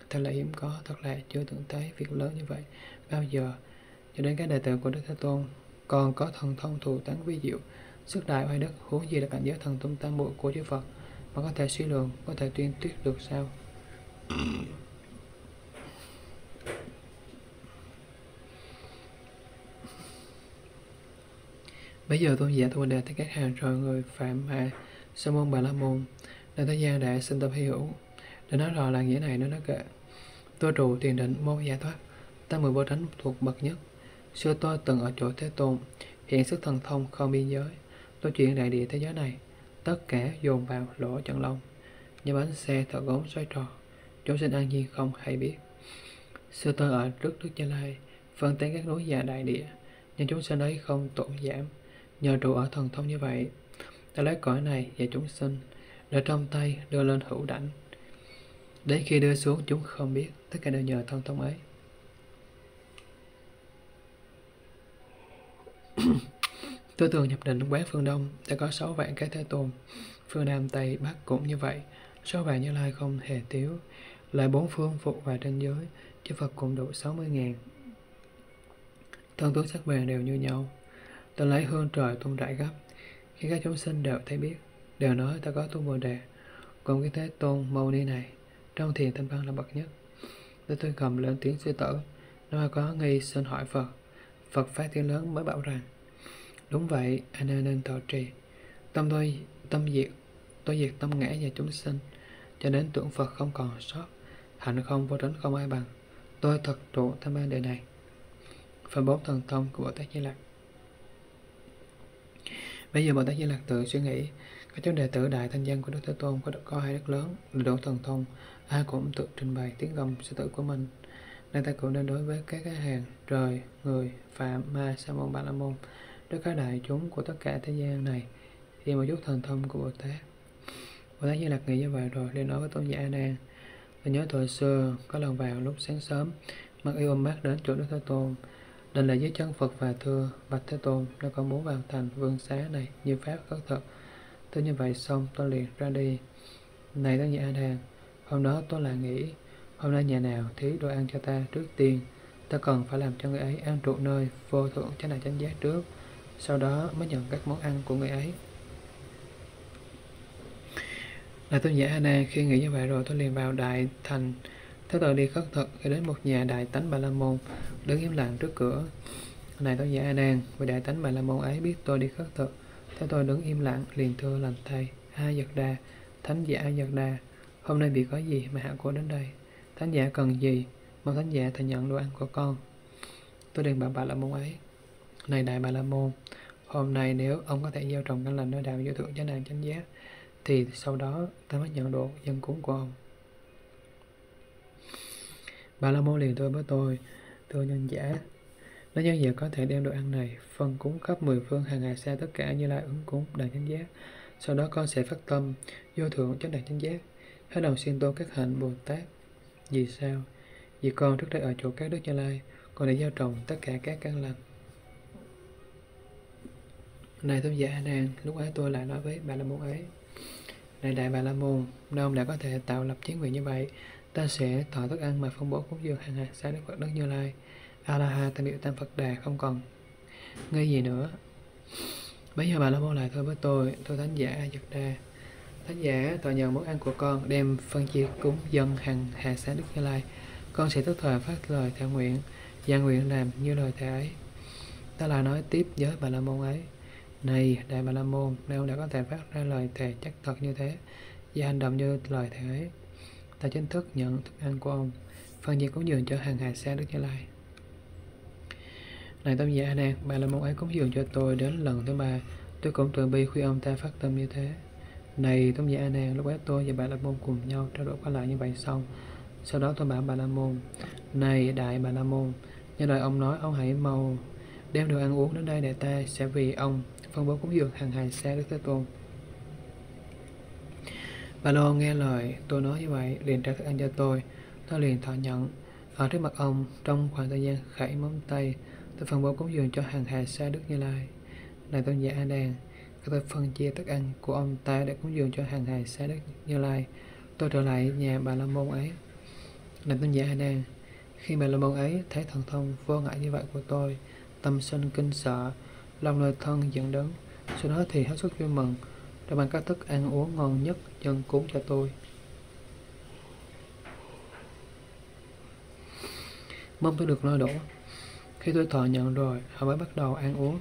S1: Thật là hiếm có, thật là chưa từng thấy việc lớn như vậy. Bao giờ? Cho đến các đệ tử của đức thế tôn, còn có thần thông thù tán vi diệu sức đại oai đức huống gì là cảnh giới thần thông tam muội của chư phật, mà có thể suy lượng có thể tuyên tuyết được sao? Bây giờ tôn giả thu đề tới các hàng rồi, người phạm hạ sa môn bà la môn là thế gian đại sinh tâm hy hữu. Để nói rõ là nghĩa này, nó nói kệ, tôi trụ tiền định môn giải thoát ta mười vô tránh thuộc bậc nhất. Xưa tôi từng ở chỗ thế tôn, hiện sức thần thông không biên giới tôi chuyện đại địa thế giới này, tất cả dồn vào lỗ chân lông, như bánh xe thợ gốm xoay tròn. Chúng sinh an nhiên không hay biết. Xưa tôi ở trước đức gia lai phân tán các núi già đại địa, nhưng chúng sinh ấy không tổn giảm. Nhờ trụ ở thần thông như vậy ta lấy cõi này và chúng sinh để trong tay đưa lên hữu đảnh. Đến khi đưa xuống, chúng không biết, tất cả đều nhờ thần thông ấy. Tôi thường nhập định quán phương Đông. Đã có 6 vạn cái thế tôn, phương Nam Tây Bắc cũng như vậy, số vạn Như Lai không hề thiếu, lại bốn phương phụ và trên giới, chư Phật cũng đủ 60 ngàn. Thân tướng sắc vàng đều như nhau, tôi lấy hương trời tôn rải gấp, khi các chúng sinh đều thấy biết, đều nói ta có tu bồ đề, còn cái thế tôn mâu ni này, trong thiền tâm văn là bậc nhất. Tôi tôi cầm lên tiếng sư tử, nói có nghi xin hỏi Phật, Phật phát tiếng lớn mới bảo rằng, Đúng vậy, anh nên nên thọ trì. Tâm tôi, tâm diệt, tôi diệt tâm ngã và chúng sinh, cho đến tưởng Phật không còn sót, hạnh không vô tránh không ai bằng. Tôi thật trụ tham an đời này. Phần bốn thần thông của Bồ Tát Di Lặc Bây giờ Bồ Tát Di Lặc tự suy nghĩ, các cháu đệ tử đại thanh dân của Đức Thế Tôn có, có hai đức lớn, là độ thần thông, ai cũng tự trình bày tiếng gầm sư tử của mình. Nên ta cũng nên đối với các cái hàng trời, người, phạm, ma, sa môn, ba la môn, đối các đại chúng của tất cả thế gian này thì một chút thần thông của Bồ Tát. Bồ Tát Di Lặc nghĩ như vậy rồi, liền nói với Tôn giả A Nan Tôi nhớ thời xưa, có lần vào lúc sáng sớm mặc yêu ôm mát đến chỗ Đức Thế Tôn, định là dưới chân Phật và thưa, bạch Thế Tôn nó con muốn vào thành vương xá này như pháp có thật. tôi như vậy xong, tôi liền ra đi này Tôn giả A Nan, hôm đó tôi là nghĩ, hôm nay nhà nào thí đồ ăn cho ta trước tiên, ta cần phải làm cho người ấy ăn trụ nơi vô thượng chánh đại chánh giác trước sau đó mới nhận các món ăn của người ấy. Là tôn giả A Nan khi nghĩ như vậy rồi tôi liền vào đại thành. Thế tôi đi khất thực, khi đến một nhà đại tánh Bà La Môn, đứng im lặng trước cửa. Này tôn giả A Nan vì đại tánh Bà La Môn ấy biết tôi đi khất thực. Thế tôi đứng im lặng, liền thưa lành thầy A Giật Đà, thánh giả A Giật Đà, hôm nay bị có gì mà hạ cô đến đây? Thánh giả cần gì? Mong thánh giả thầy nhận đồ ăn của con. Tôi liền bảo bà la môn ấy này đại bà la môn. Hôm nay nếu ông có thể gieo trồng căn lành nơi đạo vô thượng chánh đàn chánh giác, thì sau đó ta mới nhận độ dân cúng của ông. Bà la môn liền tôi với tôi, thưa nhân giả, nếu nhân giả có thể đem đồ ăn này phân cúng khắp mười phương hàng ngày xa tất cả như là ứng cúng đàn chánh giác, sau đó con sẽ phát tâm vô thượng chánh đàn chánh giác. Hết đầu xin tô các hạnh bồ tát. Vì sao? Vì con trước đây ở chỗ các đức như lai, con đã gieo trồng tất cả các căn lành này tôn giả đang lúc ấy tôi lại nói với Bà La Môn ấy. Này Đại Bà La Môn, nếu ông đã có thể tạo lập chiến nguyện như vậy, ta sẽ thọ thức ăn mà phân bố cúng dường hàng ngày xa Đức Phật Đức Như Lai. A La Ha, tam biểu tam Phật Đà không còn nghi gì nữa. Bây giờ Bà La Môn lại thôi với tôi, tôi thánh giả giật Dật Đa. Thánh giả tội nhận món ăn của con đem phân chia cúng dân hàng hạ xá Đức Như Lai. Con sẽ tức thời phát lời thệ nguyện, và nguyện làm như lời thề ấy. Ta lại nói tiếp với Bà La Môn ấy. Này Đại Bà La Môn, nếu đã có thể phát ra lời thề chắc thật như thế, và hành động như lời thề ấy, ta chính thức nhận thức ăn của ông, phần gì cúng dường cho hàng hà xa Đức Như Lai. Này tâm giả nè Bà La Môn ấy cúng dường cho tôi đến lần thứ ba, Tôi cũng từ bi khuyên ông ta phát tâm như thế. Này tâm giả nè lúc ấy tôi và Bà La Môn cùng nhau trao đổi qua lại như vậy xong. Sau đó tôi bảo Bà La Môn, này Đại Bà La Môn, như lời ông nói, ông hãy mau đem đồ ăn uống đến đây để ta sẽ vì ông phân bố cúng dường hàng hài xa Đức Thế Tôn. Bà Lô nghe lời tôi nói như vậy, liền trả thức ăn cho tôi. Tôi liền thọ nhận. Ở trước mặt ông, trong khoảng thời gian khẩy móng tay, tôi phân bố cúng dường cho hàng hà xa Đức Như Lai. Này tôn giả A Đàn, tôi phân chia thức ăn của ông ta để cúng dường cho hàng hà xa Đức Như Lai. Tôi trở lại nhà bà La Môn ấy. Này tôn giả A Đàn, khi bà La Môn ấy thấy thần thông vô ngại như vậy của tôi, tâm sinh kinh sợ, lòng lời thân giận đớn. Sau đó thì hết sức vui mừng, đã bằng các thức ăn uống ngon nhất dân cúng cho tôi. Mong tôi được lo đổ. Khi tôi thọ nhận rồi, họ mới bắt đầu ăn uống.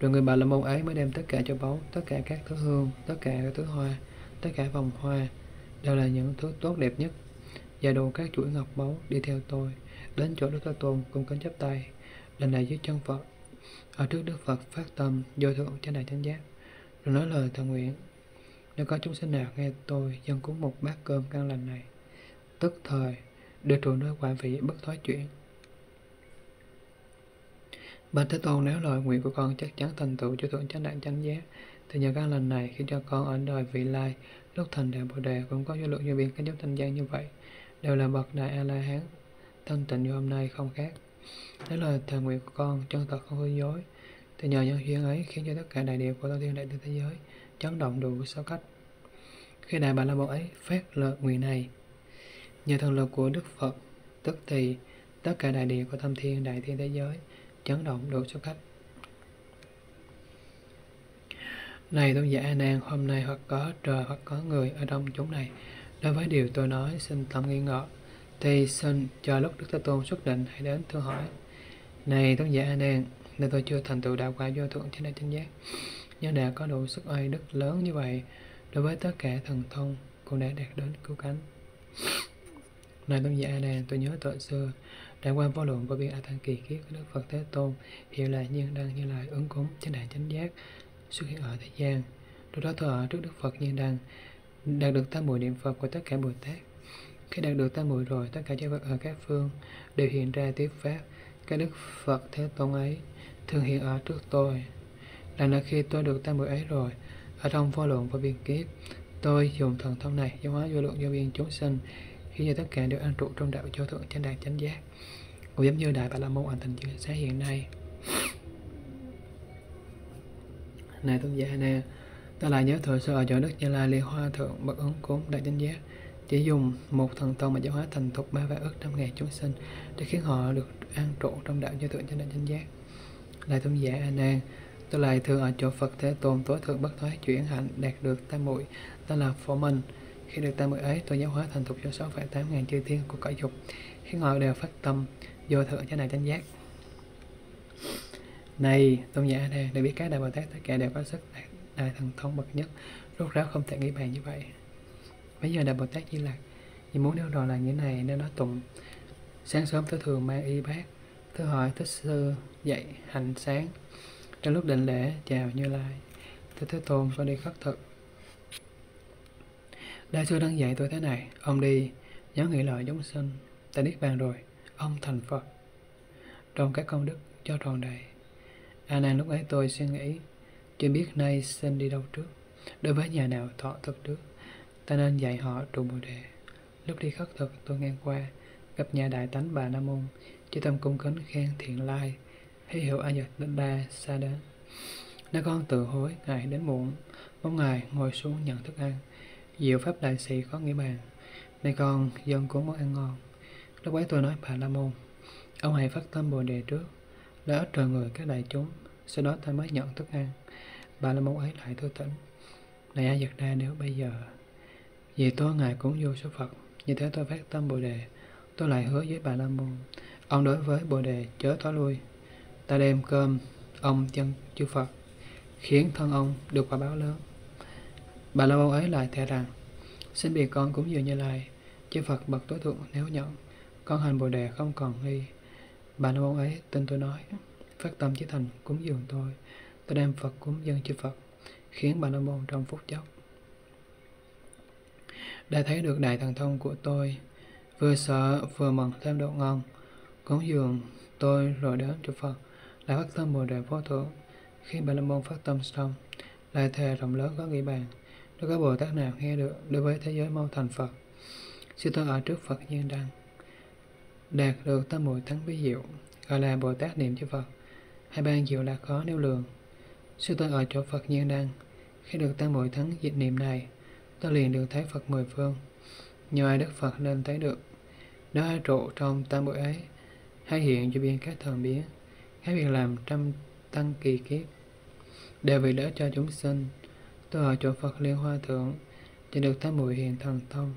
S1: Rồi người bà làm ông ấy mới đem tất cả cho báu, tất cả các thứ hương, tất cả các thứ hoa, tất cả vòng hoa, đều là những thứ tốt đẹp nhất. Và đồ các chuỗi ngọc báu đi theo tôi, đến chỗ Đức Thế Tôn cùng kính chấp tay, lần này dưới chân Phật. Ở trước Đức Phật phát tâm, vô thượng chánh đại chánh giác. Rồi nói lời thờ nguyện nếu có chúng sinh nào nghe tôi dân cúng một bát cơm căn lành này tức thời đưa trụ nơi quả vị bất thoái chuyển. Bạch Thế Tôn nếu lời nguyện của con chắc chắn thành tựu cho thượng chánh đại chánh giác. Thì nhờ căn lành này khi cho con ở đời vị lai lúc thành đạo bồ đề cũng có vô lượng như biên các giáo thanh gian như vậy. Đều là bậc đại a la hán thanh tịnh như hôm nay không khác đó lời thờ nguyện của con chân thật không hư dối thì nhờ nhân duyên ấy khiến cho tất cả đại địa của tam thiên đại thiên thế giới chấn động đủ sáu cách. Khi đại bà la môn ấy phát lời nguyện này, nhờ thần lực của Đức Phật, tức thì tất cả đại địa của tam thiên đại thiên thế giới chấn động đủ sáu cách. Này tôn giả A Nan, hôm nay hoặc có trời hoặc có người ở trong chúng này, đối với điều tôi nói xin tâm nghi ngờ, Tây Sơn cho lúc Đức Thế Tôn xuất định hãy đến thưa hỏi. Này tôn giả A Nan, nên tôi chưa thành tựu đạo quả vô thượng chánh đại chánh giác nhưng đã có đủ sức oai đức lớn như vậy đối với tất cả thần thông cũng đã đạt đến cứu cánh. Này tôn giả a nan tôi nhớ tội xưa đã qua vô lượng vô biên a tăng kỳ kiếp của đức phật thế tôn hiện là nhân đăng như lại ứng cúng chánh đại chánh giác xuất hiện ở thế gian. Lúc đó tôi ở trước đức phật nhân đăng đạt được tam muội niệm phật của tất cả bồ tát khi đạt được tam muội rồi tất cả chư vật ở các phương đều hiện ra tiếp pháp các đức phật thế tôn ấy thường hiện ở trước tôi. Lần nơi khi tôi được tam muội ấy rồi, ở trong vô lượng và biên kiếp, tôi dùng thần thông này giáo hóa vô lượng vô biên chúng sinh, khiến cho tất cả đều an trụ trong đạo cho thượng chánh đạt chánh giác. Cũng giống như Đại Bà La Môn ảnh thành chữ sáng hiện nay. Này tôn giả nè, ta lại nhớ thời xưa ở chỗ Đức Như Lai Liên Hoa Thượng Bậc ứng cúng Đại Chánh Giác chỉ dùng một thần thông mà giáo hóa thành thục ba vạn ức trăm ngàn chúng sinh để khiến họ được an trụ trong đạo cho thượng chánh đẳng chánh giác lại tôn giả a nan tôi lại thường ở chỗ phật thế tôn tối thượng bất thoái chuyển hạnh đạt được tam muội. Tên là phổ minh. Khi được tam muội ấy tôi giáo hóa thành thục cho sáu tám ngàn chư thiên của cõi dục khiến họ đều phát tâm vô thượng chánh đạo chánh giác này tôn giả a nan để biết các đại bồ tát tất cả đều có sức đại, đại thần thông bậc nhất rốt ráo không thể nghĩ bàn như vậy bây giờ đại bồ tát di lặc vì muốn nêu rõ là như này, nên nói tụng sáng sớm tôi thường mang y bát Thứ hỏi Thích Sư dạy hành sáng. Trong lúc định lễ, chào Như Lai. Thế Thế Tôn con đi khất thực. Đại sư đang dạy tôi thế này, Ông đi, nhớ nghĩ lợi chúng sinh. Ta niết bàn rồi, Ông thành Phật. Trong các công đức cho tròn đầy A Nan lúc ấy tôi suy nghĩ, Chưa biết nay xin đi đâu trước. Đối với nhà nào thọ thực trước? Ta nên dạy họ trụ bồ đề. Lúc đi khất thực, tôi ngang qua, Gặp nhà đại tánh bà Nam Môn, Chư tâm cung kính khen thiện lai. Hãy hiểu A Nhật đến ba xa đến Nó con tự hối, Ngài đến muộn. Mong Ngài ngồi xuống nhận thức ăn. Diệu Pháp Đại Sĩ có nghĩa bàn. Này con dân cúng món ăn ngon. Lúc ấy tôi nói, bà La Môn, Ông hãy phát tâm Bồ Đề trước. Đã ích trời người các đại chúng, Sau đó ta mới nhận thức ăn. Bà La Môn ấy lại thưa tỉnh Này A Nhật Đa, nếu bây giờ vì tôi Ngài cũng vô số Phật Như thế tôi phát tâm Bồ Đề Tôi lại hứa với bà La Môn Ông đối với Bồ Đề chớ tối lui. Ta đem cơm ông chân chư Phật, khiến thân ông được quả báo lớn. Bà La Môn ấy lại thề rằng, xin biệt con cũng dường như lai, chư Phật bậc tối thượng nếu nhận, con hành Bồ Đề không còn nghi. Bà La Môn ấy tin tôi nói, phát tâm chí thành cúng dường tôi. tôi đem Phật cúng dân chư Phật, khiến Bà La Môn trong phút chốc. Đã thấy được đại thần thông của tôi, vừa sợ vừa mừng thêm độ ngon, cúng dường tôi rồi đến chỗ Phật, lại phát tâm Bồ Đề Vô Thượng. Khi Bà La Môn phát tâm xong, lại thề rộng lớn có nghĩ bàn, nếu có Bồ Tát nào nghe được đối với thế giới mau thành Phật, sư tôi ở trước Phật Nhiên Đăng, đạt được tâm mùi thắng bí diệu, gọi là Bồ Tát niệm cho Phật, hai ban diệu là khó nêu lường. Sư tôi ở chỗ Phật Nhiên Đăng, khi được tam muội thắng dịch niệm này, ta liền được thấy Phật mười phương. Nhờ ai Đức Phật nên thấy được. nó hai trụ trong tam bội ấy, hay hiện cho biên các thần biến, các việc làm trăm tăng kỳ kiếp, đều vì đỡ cho chúng sinh. Tôi ở chỗ Phật Liên Hoa Thượng, chỉ được tam bội hiện thần thông,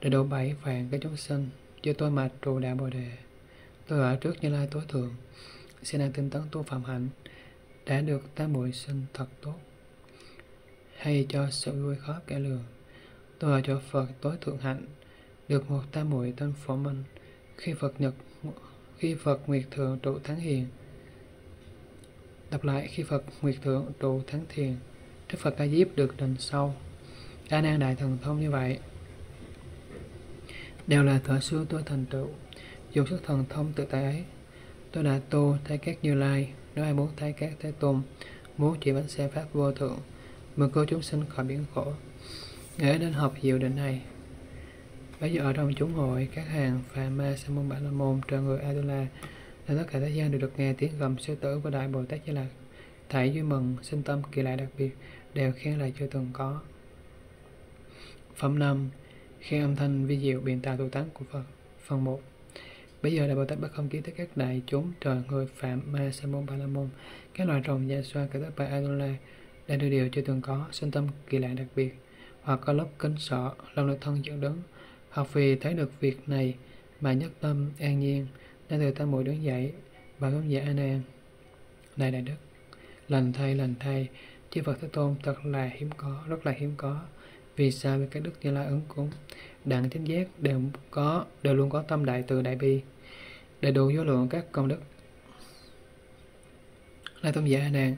S1: để độ bảy vạn các chúng sinh, cho tôi mà trụ đạo Bồ Đề. Tôi ở trước Như Lai Tối Thượng, xin đang tinh tấn tu phạm hạnh, đã được tam bội sinh thật tốt hay cho sự vui khó kẻ lường tôi ở chỗ phật tối thượng hạnh, được một tam muội tên phổ minh. Khi phật nhật, khi phật nguyệt thượng trụ thắng hiền, đọc lại khi phật nguyệt thượng trụ thắng thiền, đức phật ca diếp được đền sâu đa năng đại thần thông như vậy. Đều là thọ xưa tôi thành tựu, dùng sức thần thông tự tại ấy. Tôi đã tu thay các như lai nếu ai muốn thay các thế tôn, muốn chỉ bánh xe pháp vô thượng mà cô chúng sinh khỏi biển khổ. Nghĩa đến học diệu định này bây giờ ở trong chúng hội, các hàng phà ma, sa môn bản la môn trời người adula là tất cả thế gian đều được nghe tiếng gầm sư tử của đại bồ tát như là thảy vui mừng sinh tâm kỳ lạ đặc biệt, đều khen lại chưa từng có. Phẩm năm, khen âm thanh vi diệu biện tài tu tán của phật. Phần 1 Bây giờ Đại Bồ Tát Bát Không kiến tới các đại chúng trời người phạm ma, sa môn ba la môn, các loài rồng gia xoa cả tất bài adula đây là điều chưa từng có, sinh tâm kỳ lạ đặc biệt. Hoặc có lúc kính sợ, lòng lực thân dẫn đứng. Hoặc vì thấy được việc này mà nhất tâm an nhiên, nên từ tâm mũi đứng dậy và hướng giả an an này đại đức, lành thay lành thay, chư Phật Thế Tôn thật là hiếm có, rất là hiếm có. Vì sao? Vì các đức như lai ứng cúng, đặng chánh giác đều có, đều luôn có tâm đại từ đại bi, đầy đủ vô lượng các công đức. Là tôn giả nàng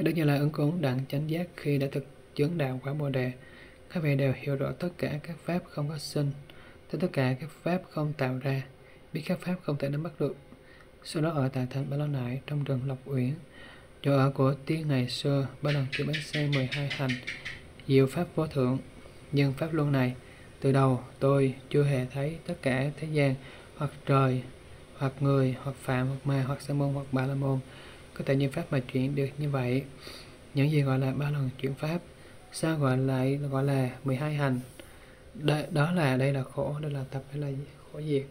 S1: các đức như lai ứng cúng đặng chánh giác khi đã thực chứng đạo quả bồ đề. Các vị đều hiểu rõ tất cả các pháp không có sinh tất cả các pháp không tạo ra, biết các pháp không thể nắm bắt được. Sau đó ở tại thành ba la nại trong rừng lộc uyển, chỗ ở của tiên ngày xưa, ba lần chỉ bánh xe 12 hành diệu pháp vô thượng. Nhưng pháp luân này, từ đầu tôi chưa hề thấy tất cả thế gian, hoặc trời, hoặc người, hoặc phạm, hoặc ma, hoặc sa môn, hoặc ba la môn có thể như pháp mà chuyển được như vậy. Những gì gọi là ba lần chuyển pháp sao gọi lại gọi là 12 hành? Đây, đó là đây là khổ đây là tập hay là khổ diệt.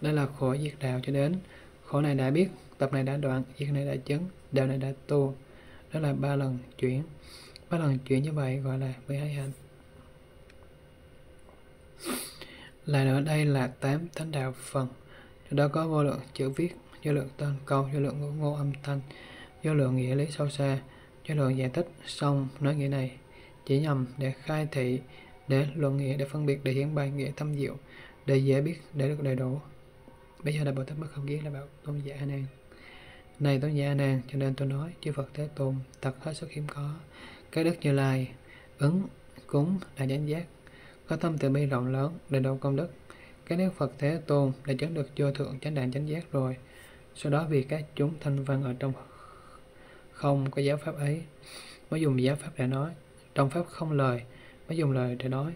S1: Đây là khổ diệt đạo cho đến. Khổ này đã biết tập này đã đoạn diệt này đã chứng đạo này đã tu. Đó là ba lần chuyển. Ba lần chuyển như vậy gọi là 12 hành. Lại nữa đây là tám thánh đạo phần. Trong đó có vô lượng chữ viết do lượng tên câu do lượng ngữ ngô âm thanh do lượng nghĩa lý sâu xa do lượng giải thích xong nói nghĩa này, chỉ nhằm để khai thị, để luận nghĩa, để phân biệt, để hiển bày nghĩa thâm diệu, để dễ biết, để được đầy đủ. Bây giờ là bồ tát bất không kiến là bảo tôn giả a nan. Này tôn giả a nan, cho nên tôi nói, chư phật thế tôn, thật hết sức hiếm có. Cái đức như lai ứng cúng là chánh giác, có tâm từ bi rộng lớn, đầy đủ công đức. Cái đức phật thế tôn đã chứng được vô thượng chánh đạn chánh giác rồi sau đó vì các chúng thanh văn ở trong không có giáo pháp ấy, mới dùng giáo pháp để nói. Trong pháp không lời, mới dùng lời để nói.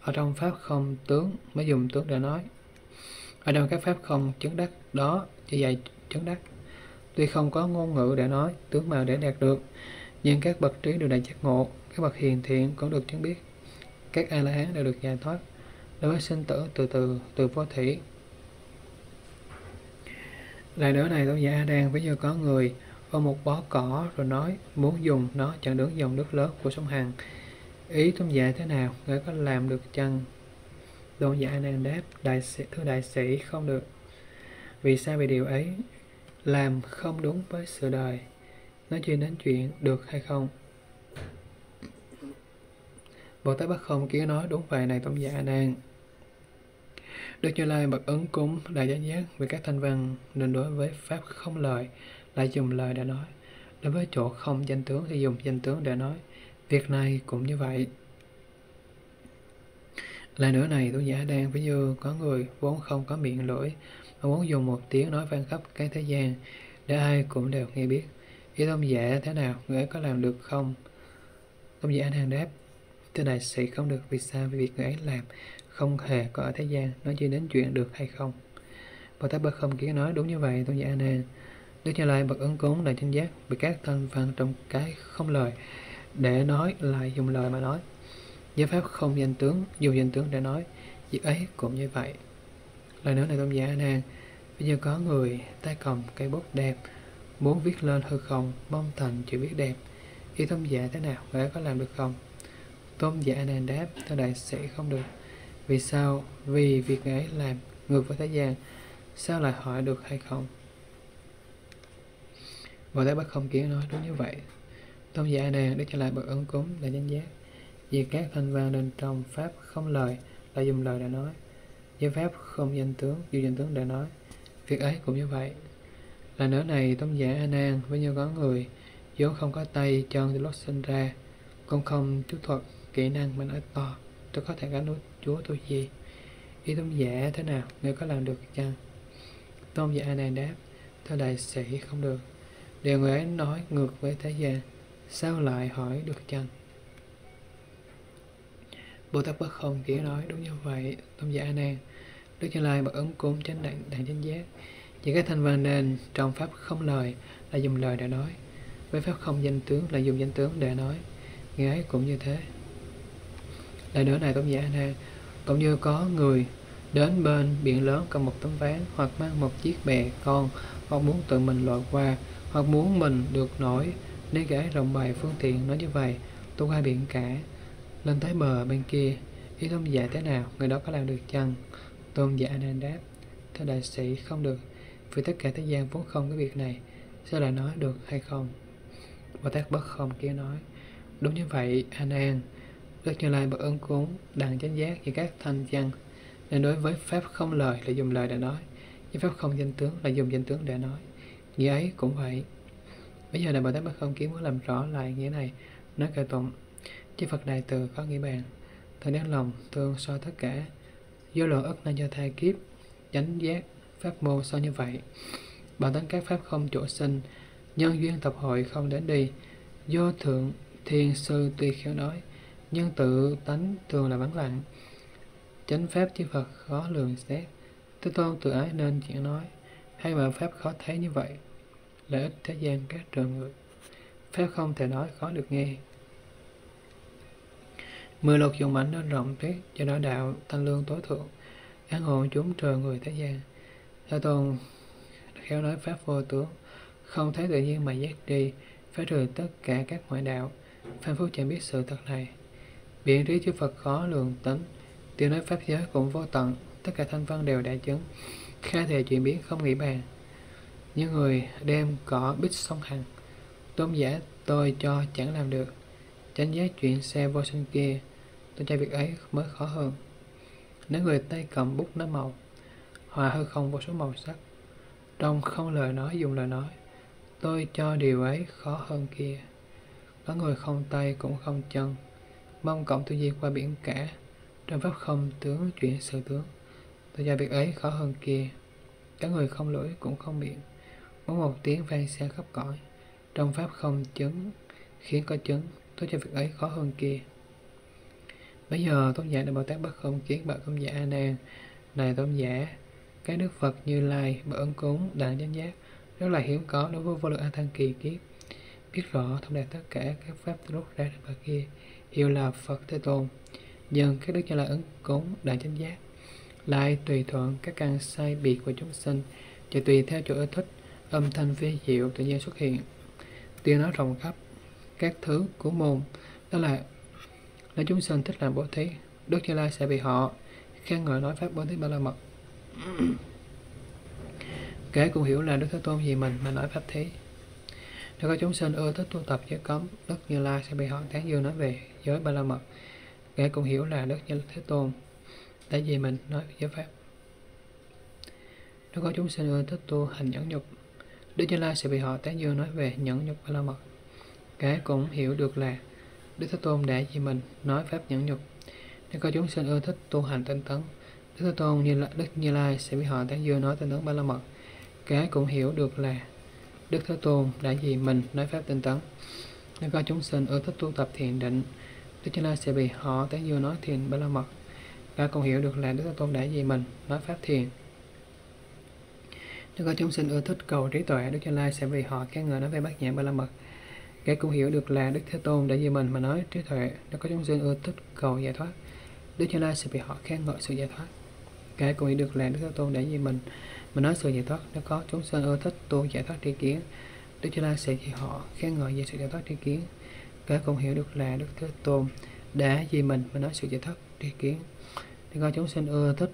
S1: Ở trong pháp không tướng, mới dùng tướng để nói. Ở trong các pháp không chứng đắc, đó chỉ dạy chứng đắc. Tuy không có ngôn ngữ để nói, tướng màu để đạt được, nhưng các bậc trí đều đại giác ngộ, các bậc hiền thiện cũng được chứng biết. Các a la hán đều được giải thoát. Đối với sinh tử từ từ từ vô thủy lại nữa này tôn giả a đang ví như có người ôm một bó cỏ rồi nói, muốn dùng nó chặn đứng dòng nước lớn của sông Hằng. Ý tôn giả thế nào? Người có làm được chăng? Tôn giả a đáp, đại sĩ, thưa đại sĩ, không được. Vì sao vì điều ấy? Làm không đúng với sự đời. Nói chuyện đến chuyện được hay không? Bồ Tát Bất Không kia nói đúng vậy này tôn giả A Nan. Đức Như Lai bậc ứng cúng là giác giác về các thanh văn nên đối với pháp không lời, lại dùng lời để nói. đối với chỗ không danh tướng thì dùng danh tướng để nói. Việc này cũng như vậy. Lại nữa này, tôi giả đang ví dụ có người vốn không có miệng lưỡi, mà muốn dùng một tiếng nói vang khắp cái thế gian, để ai cũng đều nghe biết. Ý tôn giả thế nào, người ấy có làm được không? Tôn giả đang đáp thế này sĩ, không được vì sao vì việc người ấy làm không hề có ở thế gian, nó chỉ đến chuyện được hay không. Bồ Tát Bất Không Kiến nói đúng như vậy tôn giả A Nan Đức Như Lai bậc ấn cúng là chánh giác bị các thân văn trong cái không lời để nói lại dùng lời mà nói. Giới pháp không danh tướng, dùng danh tướng để nói, việc ấy cũng như vậy. Lời nói này tôn giả A Nan bây giờ có người tay cầm cây bút đẹp, muốn viết lên hư không, mong thành chữ viết đẹp. Ý tôn giả thế nào người có làm được không? Tôn giả A Nan đáp theo đại sẽ không được vì sao? Vì việc ấy làm ngược với thế gian. Sao lại hỏi được hay không? Bồ Tát Bất Không Kiến nói đúng như vậy. Tôn giả đàn Đức Cho Lại bậc ấn cúng là danh giác Vì các thanh văn nên trong Pháp không lời là dùng lời để nói. Với Pháp không danh tướng, dù danh tướng để nói. Việc ấy cũng như vậy. Là nữa này tôn giả A Nan với nhiều có người vốn không có tay chân từ lúc sinh ra cũng không chú thuật kỹ năng mà nói to tôi có thể gánh núi chúa tôi gì ý tôn giả thế nào? Người có làm được chăng tôn giả này đáp theo đại sĩ, không được. Điều người ấy nói ngược với thế gian. Sao lại hỏi được chăng? Bồ Tát Bất Không kia nói đúng như vậy, Tôn giả A Nan Đức Như Lai bậc ứng cúng chánh đẳng đẳng chánh giác. Chỉ cái thanh văn nên trong pháp không lời là dùng lời để nói. Với pháp không danh tướng là dùng danh tướng để nói. Người ấy cũng như thế. Lại nữa này Tôn giả A Nan cũng như có người đến bên biển lớn cầm một tấm ván hoặc mang một chiếc bè con hoặc muốn tự mình lội qua hoặc muốn mình được nổi. Nên gái rộng bày phương tiện, nói như vậy, tôi qua biển cả. Lên tới bờ bên kia, ý tôn giả thế nào, người đó có làm được chăng? Tôn giả nên đáp, thưa đại sĩ, không được, vì tất cả thế gian vốn không cái việc này sao lại nói được hay không? Bồ Tát bất không kia nói, đúng như vậy an an đức như lai bậc ân cúng đằng chánh giác và các thanh văn nên đối với pháp không lời là dùng lời để nói với pháp không danh tướng là dùng danh tướng để nói. Nghĩa ấy cũng vậy. Bây giờ là bồ tát bất không kiếm muốn làm rõ lại nghĩa này, nói kệ tụng. Chư phật đại từ có nghĩa bàn thường đáng lòng thương so tất cả do lộ ức nên do thai kiếp, chánh giác, pháp môn so như vậy. Bản tánh các pháp không chỗ sinh, nhân duyên tập hội không đến đi, do thượng thiên sư tuy khéo nói nhân tự tánh thường là vắng lặng chánh pháp chư Phật khó lường xét. Thế Tôn tự ái nên chuyện nói. Hay mà pháp khó thấy như vậy, Lợi ích thế gian các trường người. Pháp không thể nói khó được nghe. Mười lục dùng mảnh nên rộng tuyết cho đó đạo tăng lương tối thượng, An hồn chúng trời người thế gian. Thế Tôn khéo nói Pháp vô tướng, Không thấy tự nhiên mà giác đi, phá trừ tất cả các ngoại đạo. Phan Phúc chẳng biết sự thật này. Biển trí chư Phật khó lường tính Tiếng nói Pháp giới cũng vô tận, tất cả thanh văn đều đại chứng. Khai thể chuyển biến không nghĩ bàn. Như người đem cỏ bích sông hằng. Tôn giả tôi cho chẳng làm được. Chánh giác chuyện xe vô sinh kia, tôi cho việc ấy mới khó hơn. Nếu người tay cầm bút nó màu, hòa hư không vô số màu sắc, trong không lời nói dùng lời nói, tôi cho điều ấy khó hơn kia. Có người không tay cũng không chân, mong cộng tư duy qua biển cả, trong pháp không tướng chuyển sự tướng. Tôi do việc ấy khó hơn kia. Các người không lỗi cũng không miệng. Muốn một tiếng vang xa khắp cõi. Trong pháp không chứng khiến có chứng tôi cho việc ấy khó hơn kia. Bây giờ tôn giả đại bồ tát bất không kiến bậc tôn giả a nan. Này tôn giả cái đức phật như lai bậc ân cúng đặng chánh giác rất là hiếm có đối với vô lượng a tăng kỳ kiếp. Biết rõ thông đạt tất cả các pháp rút ra được và kia hiểu là phật thế tôn dân các đức như là ứng cúng đại chánh giác. Lại tùy thuận các căn sai biệt của chúng sinh và tùy theo chỗ ưa thích âm thanh vi diệu tự nhiên xuất hiện. Tiếng nói rộng khắp các thứ của môn đó là nếu chúng sinh thích làm bố thí đức như lai sẽ bị họ khen ngợi nói pháp bố thí ba la mật. Kể cũng hiểu là đức thế tôn vì mình mà nói pháp thí nếu có chúng sinh ưa thích tu tập giới cấm đức như lai sẽ bị họ tán dương nói về giới ba la mật Ngài cũng hiểu là Đức Như Thế Tôn đã vì mình nói về giới pháp. Nếu có chúng sinh ưa thích tu hành nhẫn nhục, Đức Như Lai sẽ bị họ tán dương nói về nhẫn nhục ba la mật. Cái cũng hiểu được là Đức Thế Tôn đã vì mình nói pháp nhẫn nhục. Nếu có chúng sinh ưa thích tu hành tinh tấn, Đức Thế Tôn như là Đức Như Lai sẽ bị họ tán dương nói tinh tấn ba la mật. Cái cũng hiểu được là Đức Thế Tôn đã vì mình nói pháp tinh tấn. Nếu có chúng sinh ưa thích tu tập thiền định, Đức Như Lai sẽ bị họ tán dương nói thiền ba la mật. Cái cũng hiểu được là Đức Thế Tôn đã vì mình nói pháp thiền. Nếu có chúng sinh ưa thích cầu trí tuệ, Đức Như Lai sẽ vì họ khen người nói về bát nhã ba la mật. Cái cũng hiểu được là Đức Thế Tôn đã vì mình mà nói trí tuệ. Nếu có chúng sinh ưa thích cầu giải thoát, Đức Như Lai sẽ bị họ khen ngợi sự giải thoát. Cái cũng hiểu được là Đức Thế Tôn đã vì mình mà nói sự giải thoát. Nếu có chúng sinh ưa thích tu giải thoát tri kiến, Đức Như Lai sẽ dạy họ khen ngợi về sự giải thoát tri kiến. Cái cũng hiểu được là Đức Thế Tôn đã vì mình mà nói sự giải thoát tri kiến. Nếu có chúng sinh ưa thích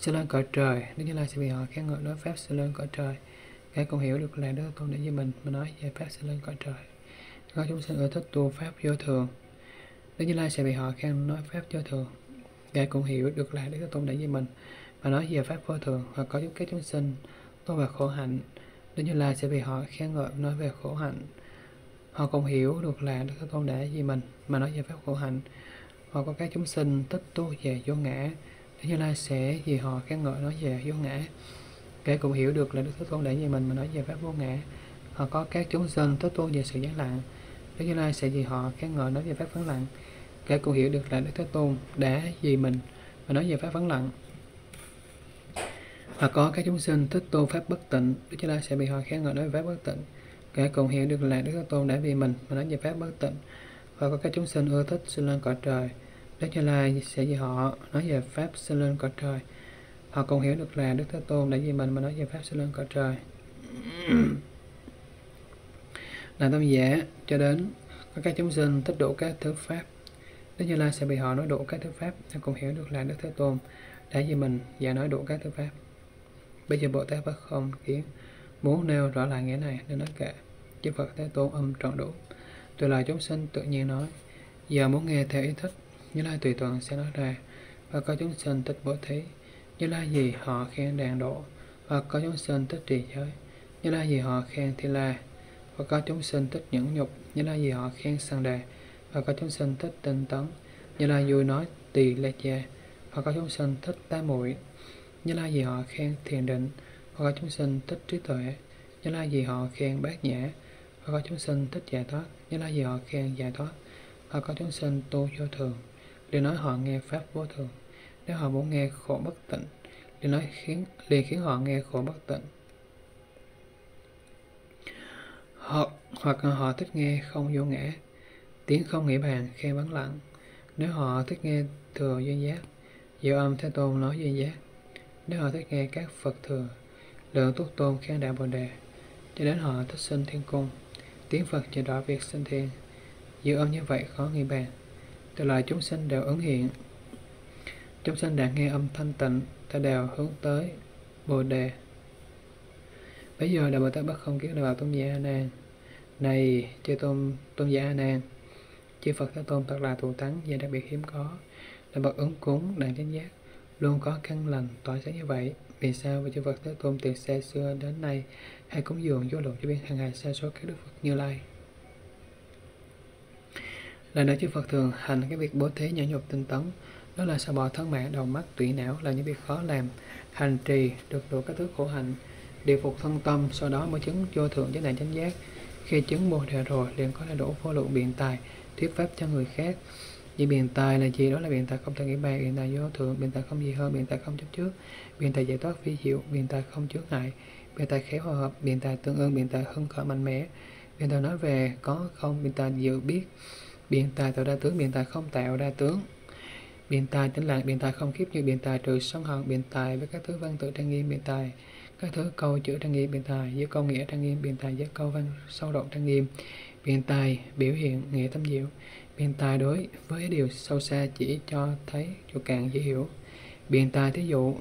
S1: sẽ lên cõi trời, Đức Như Lai sẽ bị họ khen ngợi nói pháp sẽ lên cõi trời. Cái cũng hiểu được là Đức Thế Tôn đã vì mình mà nói về pháp sẽ lên cõi trời. nếu Có chúng sinh ưa thích tu pháp vô thường, Đức Như Lai sẽ bị họ khen nói pháp vô thường. Ngài cũng hiểu được là Đức Thế Tôn đã với mình và nói về pháp vô thường hoặc có những kết chúng sinh tu về khổ hạnh. Đức Như Lai sẽ bị họ khen ngợi, nói về khổ hạnh. Họ cũng hiểu được là Đức Thế Tôn đã vì mình mà nói về pháp khổ hạnh. Hoặc có các chúng sinh tích tu về vô ngã. Đức Như Lai sẽ vì họ khen ngợi nói về vô ngã. kẻ cũng hiểu được là Đức Thế Tôn đã vì mình mà nói về pháp vô ngã. Hoặc có các chúng sinh tích tu về sự giác lặng. Đức Như Lai sẽ vì họ khen ngợi nói về pháp vắng lặng. kẻ cũng hiểu được là Đức Thế Tôn đã vì mình mà nói về pháp vắng lặng. Và có các chúng sinh thích tu pháp bất tịnh, Đức Như Lai sẽ bị họ khen ngợi nói về pháp bất tịnh. kẻ cũng hiểu được là Đức Thế Tôn đã vì mình mà nói về pháp bất tịnh. Và có các chúng sinh ưa thích sinh lên cõi trời, Đức Như Lai sẽ vì họ nói về pháp sinh lên cõi trời. Họ cũng hiểu được là Đức Thế Tôn đã vì mình mà nói về pháp sinh lên cõi trời. là tâm giả cho đến có các chúng sinh thích đủ các thứ pháp Đức Như Lai sẽ bị họ nói đủ các thứ pháp họ cũng hiểu được là Đức Thế Tôn đã vì mình và nói đủ các thứ pháp bây giờ Bồ Tát Bất Không Kiến muốn nêu rõ lại nghĩa này nên nói kệ chư Phật Thế Tôn âm trọn đủ từ lời chúng sinh tự nhiên nói, giờ muốn nghe theo ý thích, Như Lai tùy thuận sẽ nói ra, và có chúng sinh thích bố thí, Như Lai gì họ khen đàn độ, và có chúng sinh thích trì giới, Như Lai gì họ khen thi la, và có chúng sinh thích nhẫn nhục, Như Lai gì họ khen sang đề, và có chúng sinh thích tinh tấn, như Lai vui nói tỳ lê cha. Và có chúng sinh thích tá muội như lai gì họ khen thiền định hoặc có chúng sinh thích trí tuệ. Như lai gì họ khen bát nhã hoặc có chúng sinh thích giải thoát. Như lai gì họ khen giải thoát hoặc có chúng sinh tu vô thường. Để nói họ nghe pháp vô thường. Nếu họ muốn nghe khổ bất tịnh để nói khiến liền khiến họ nghe khổ bất tịnh. Họ, hoặc họ thích nghe không vô ngã, tiếng không nghĩ bàn khen vắng lặng. Nếu họ thích nghe thừa duyên giác, diệu âm thế tôn nói duyên giác nếu họ thích nghe các phật thừa lượng túc tôn khen đạo bồ đề, cho đến họ thích sinh thiên cung. Tiếng phật chỉ rõ việc sinh thiên dự âm như vậy khó nghĩ bàn. Từ loại chúng sinh đều ứng hiện. Chúng sinh đã nghe âm thanh tịnh, ta đều hướng tới bồ đề. Bây giờ đại bồ tát bất không kiến đạo tôn giả a nan. Này chư tôn tôn giả a nan, chư Phật Thế Tôn thật là thù thắng và đặc biệt hiếm có. Là bậc ứng cúng đàn chánh giác luôn có căn lành tỏa sáng như vậy. Vì sao vì chư Phật Thế Tôn từ xa xưa đến nay hay cúng dường vô lượng cho biết hàng ngày xa số các đức Phật như lai? Là nơi chư Phật thường hành cái việc bố thí nhẫn nhục tinh tấn, đó là sao bỏ thân mạng, đầu mắt, tủy não là những việc khó làm. Hành trì được đủ các thứ khổ hạnh, điều phục thân tâm, sau đó mới chứng vô thượng chánh đàn chánh giác. Khi chứng bồ đề rồi, liền có đầy đủ vô lượng biện tài, thuyết pháp cho người khác như biện tài là gì đó là biện tài không thể nghĩ bàn biện tài vô thượng biện tài không gì hơn biện tài không chấp trước biện tài giải thoát phi diệu biện tài không chướng ngại biện tài khéo hòa hợp biện tài tương ưng biện tài hưng khởi mạnh mẽ biện tài nói về có không biện tài dự biết biện tài tạo ra tướng biện tài không tạo ra tướng biện tài tĩnh lặng biện tài không khiếp như biện tài trừ sân hận biện tài với các thứ văn tự trang nghiêm biện tài các thứ câu chữ trang nghiêm biện tài với câu nghĩa trang nghiêm biện tài với câu văn sâu rộng trang nghiêm biện tài biểu hiện nghĩa tâm diệu biện tài đối với điều sâu xa chỉ cho thấy chỗ càng dễ hiểu biện tài thí dụ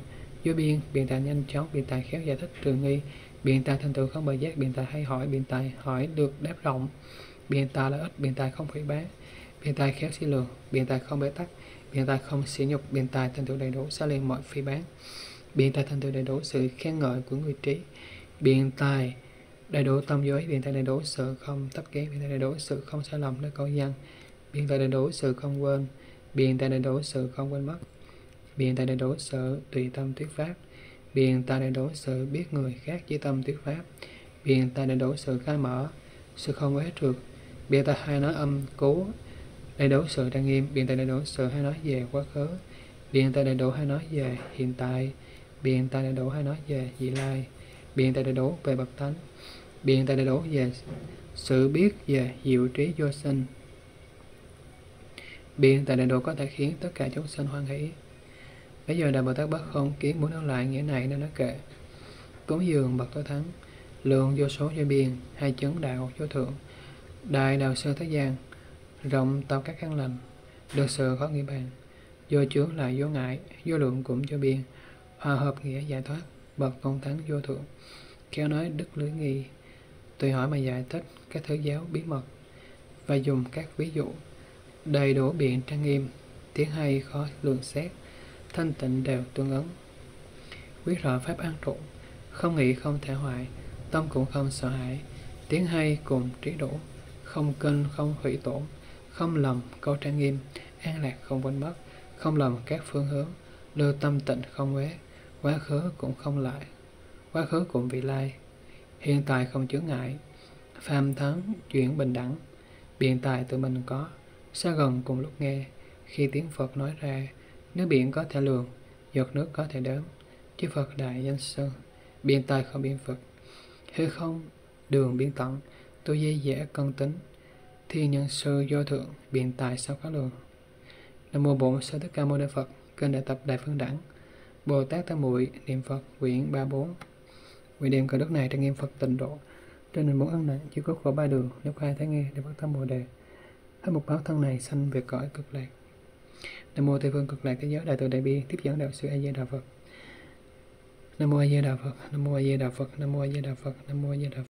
S1: vô biên biện tài nhanh chóng biện tài khéo giải thích trường nghi biện tài thành tựu không bờ giác biện tài hay hỏi biện tài hỏi được đáp rộng biện tài là ít biện tài không phỉ bán biện tài khéo xin lường biện tài không bế tắc biện tài không sỉ nhục biện tài thành tựu đầy đủ xa liền mọi phi bán biện tài thành tựu đầy đủ sự khen ngợi của người trí biện tài đầy đủ tâm giới biện tài đầy đủ sự không tấp kém biện tài đầy đủ sự không sai lầm nơi câu dân biện tại đầy đủ sự không quên biện tại đầy đủ sự không quên mất biện tại đầy đủ sự tùy tâm thuyết pháp biện tại đầy đủ sự biết người khác với tâm thuyết pháp biện tại đầy đủ sự khai mở sự không quế trượt biện tại hai nói âm cố đầy đủ sự trang nghiêm biện tại đầy đủ sự hay nói về quá khứ biện tại đầy đủ hay nói về hiện tại biện tại đầy đủ hay nói về vị lai biện tại đầy đủ về bậc thánh biện tại đầy đủ về sự biết về diệu trí vô sinh biện tại đại độ có thể khiến tất cả chúng sinh hoan hỷ. Bây giờ đại bồ tát bất không kiến muốn nói lại nghĩa này nên nó kệ cúng dường bậc tối thắng lượng vô số vô biên, hai chấn đạo vô thượng. Đại đạo sư thế gian, rộng tạo các căn lành, được sự khó nghĩ bàn. Vô chướng là vô ngại, vô lượng cũng vô biên. Hòa hợp nghĩa giải thoát, bậc công thắng vô thượng. Kéo nói đức lưới nghi tùy hỏi mà giải thích các thứ giáo bí mật và dùng các ví dụ đầy đủ biện trang nghiêm, tiếng hay, khó lường xét, thanh tịnh đều tương ứng. Quyết rõ pháp an trụ, không nghĩ không thể hoại tâm cũng không sợ hãi. Tiếng hay cùng trí đủ, không kinh không hủy tổn, không lầm câu trang nghiêm, an lạc không quên mất, không lầm các phương hướng lưu tâm tịnh không quế quá khứ cũng không lại, quá khứ cũng vị lai. Hiện tại không chướng ngại, phàm thắng chuyển bình đẳng, biện tài tự mình có xa gần cùng lúc nghe, khi tiếng phật nói ra, nước biển có thể lường giọt nước có thể đếm chư phật đại danh sư biên tài không biên phật. Hư không, đường biên tận, tôi dây dễ cân tính. Thi nhân sư do thượng biên tài sao có lường nam mô bổn sư thích ca mâu ni phật, kênh đại tập đại phương đẳng. Bồ tát tam muội, niệm phật, quyển ba bốn. Nguyện đem cả đất này trang nghiêm Phật tịnh độ. Trên nền bốn ân này, chỉ có khổ ba đường nếu khai thấy nghe để bắt tâm bồ đề hết một báo thân này sanh về cõi cực lạc. Nam mô tây phương cực lạc thế giới, đại từ đại bi, tiếp dẫn đạo sư a di đà phật. Nam mô a di đà phật, nam mô a di đà phật, nam mô a di đà phật, nam mô a di đà phật.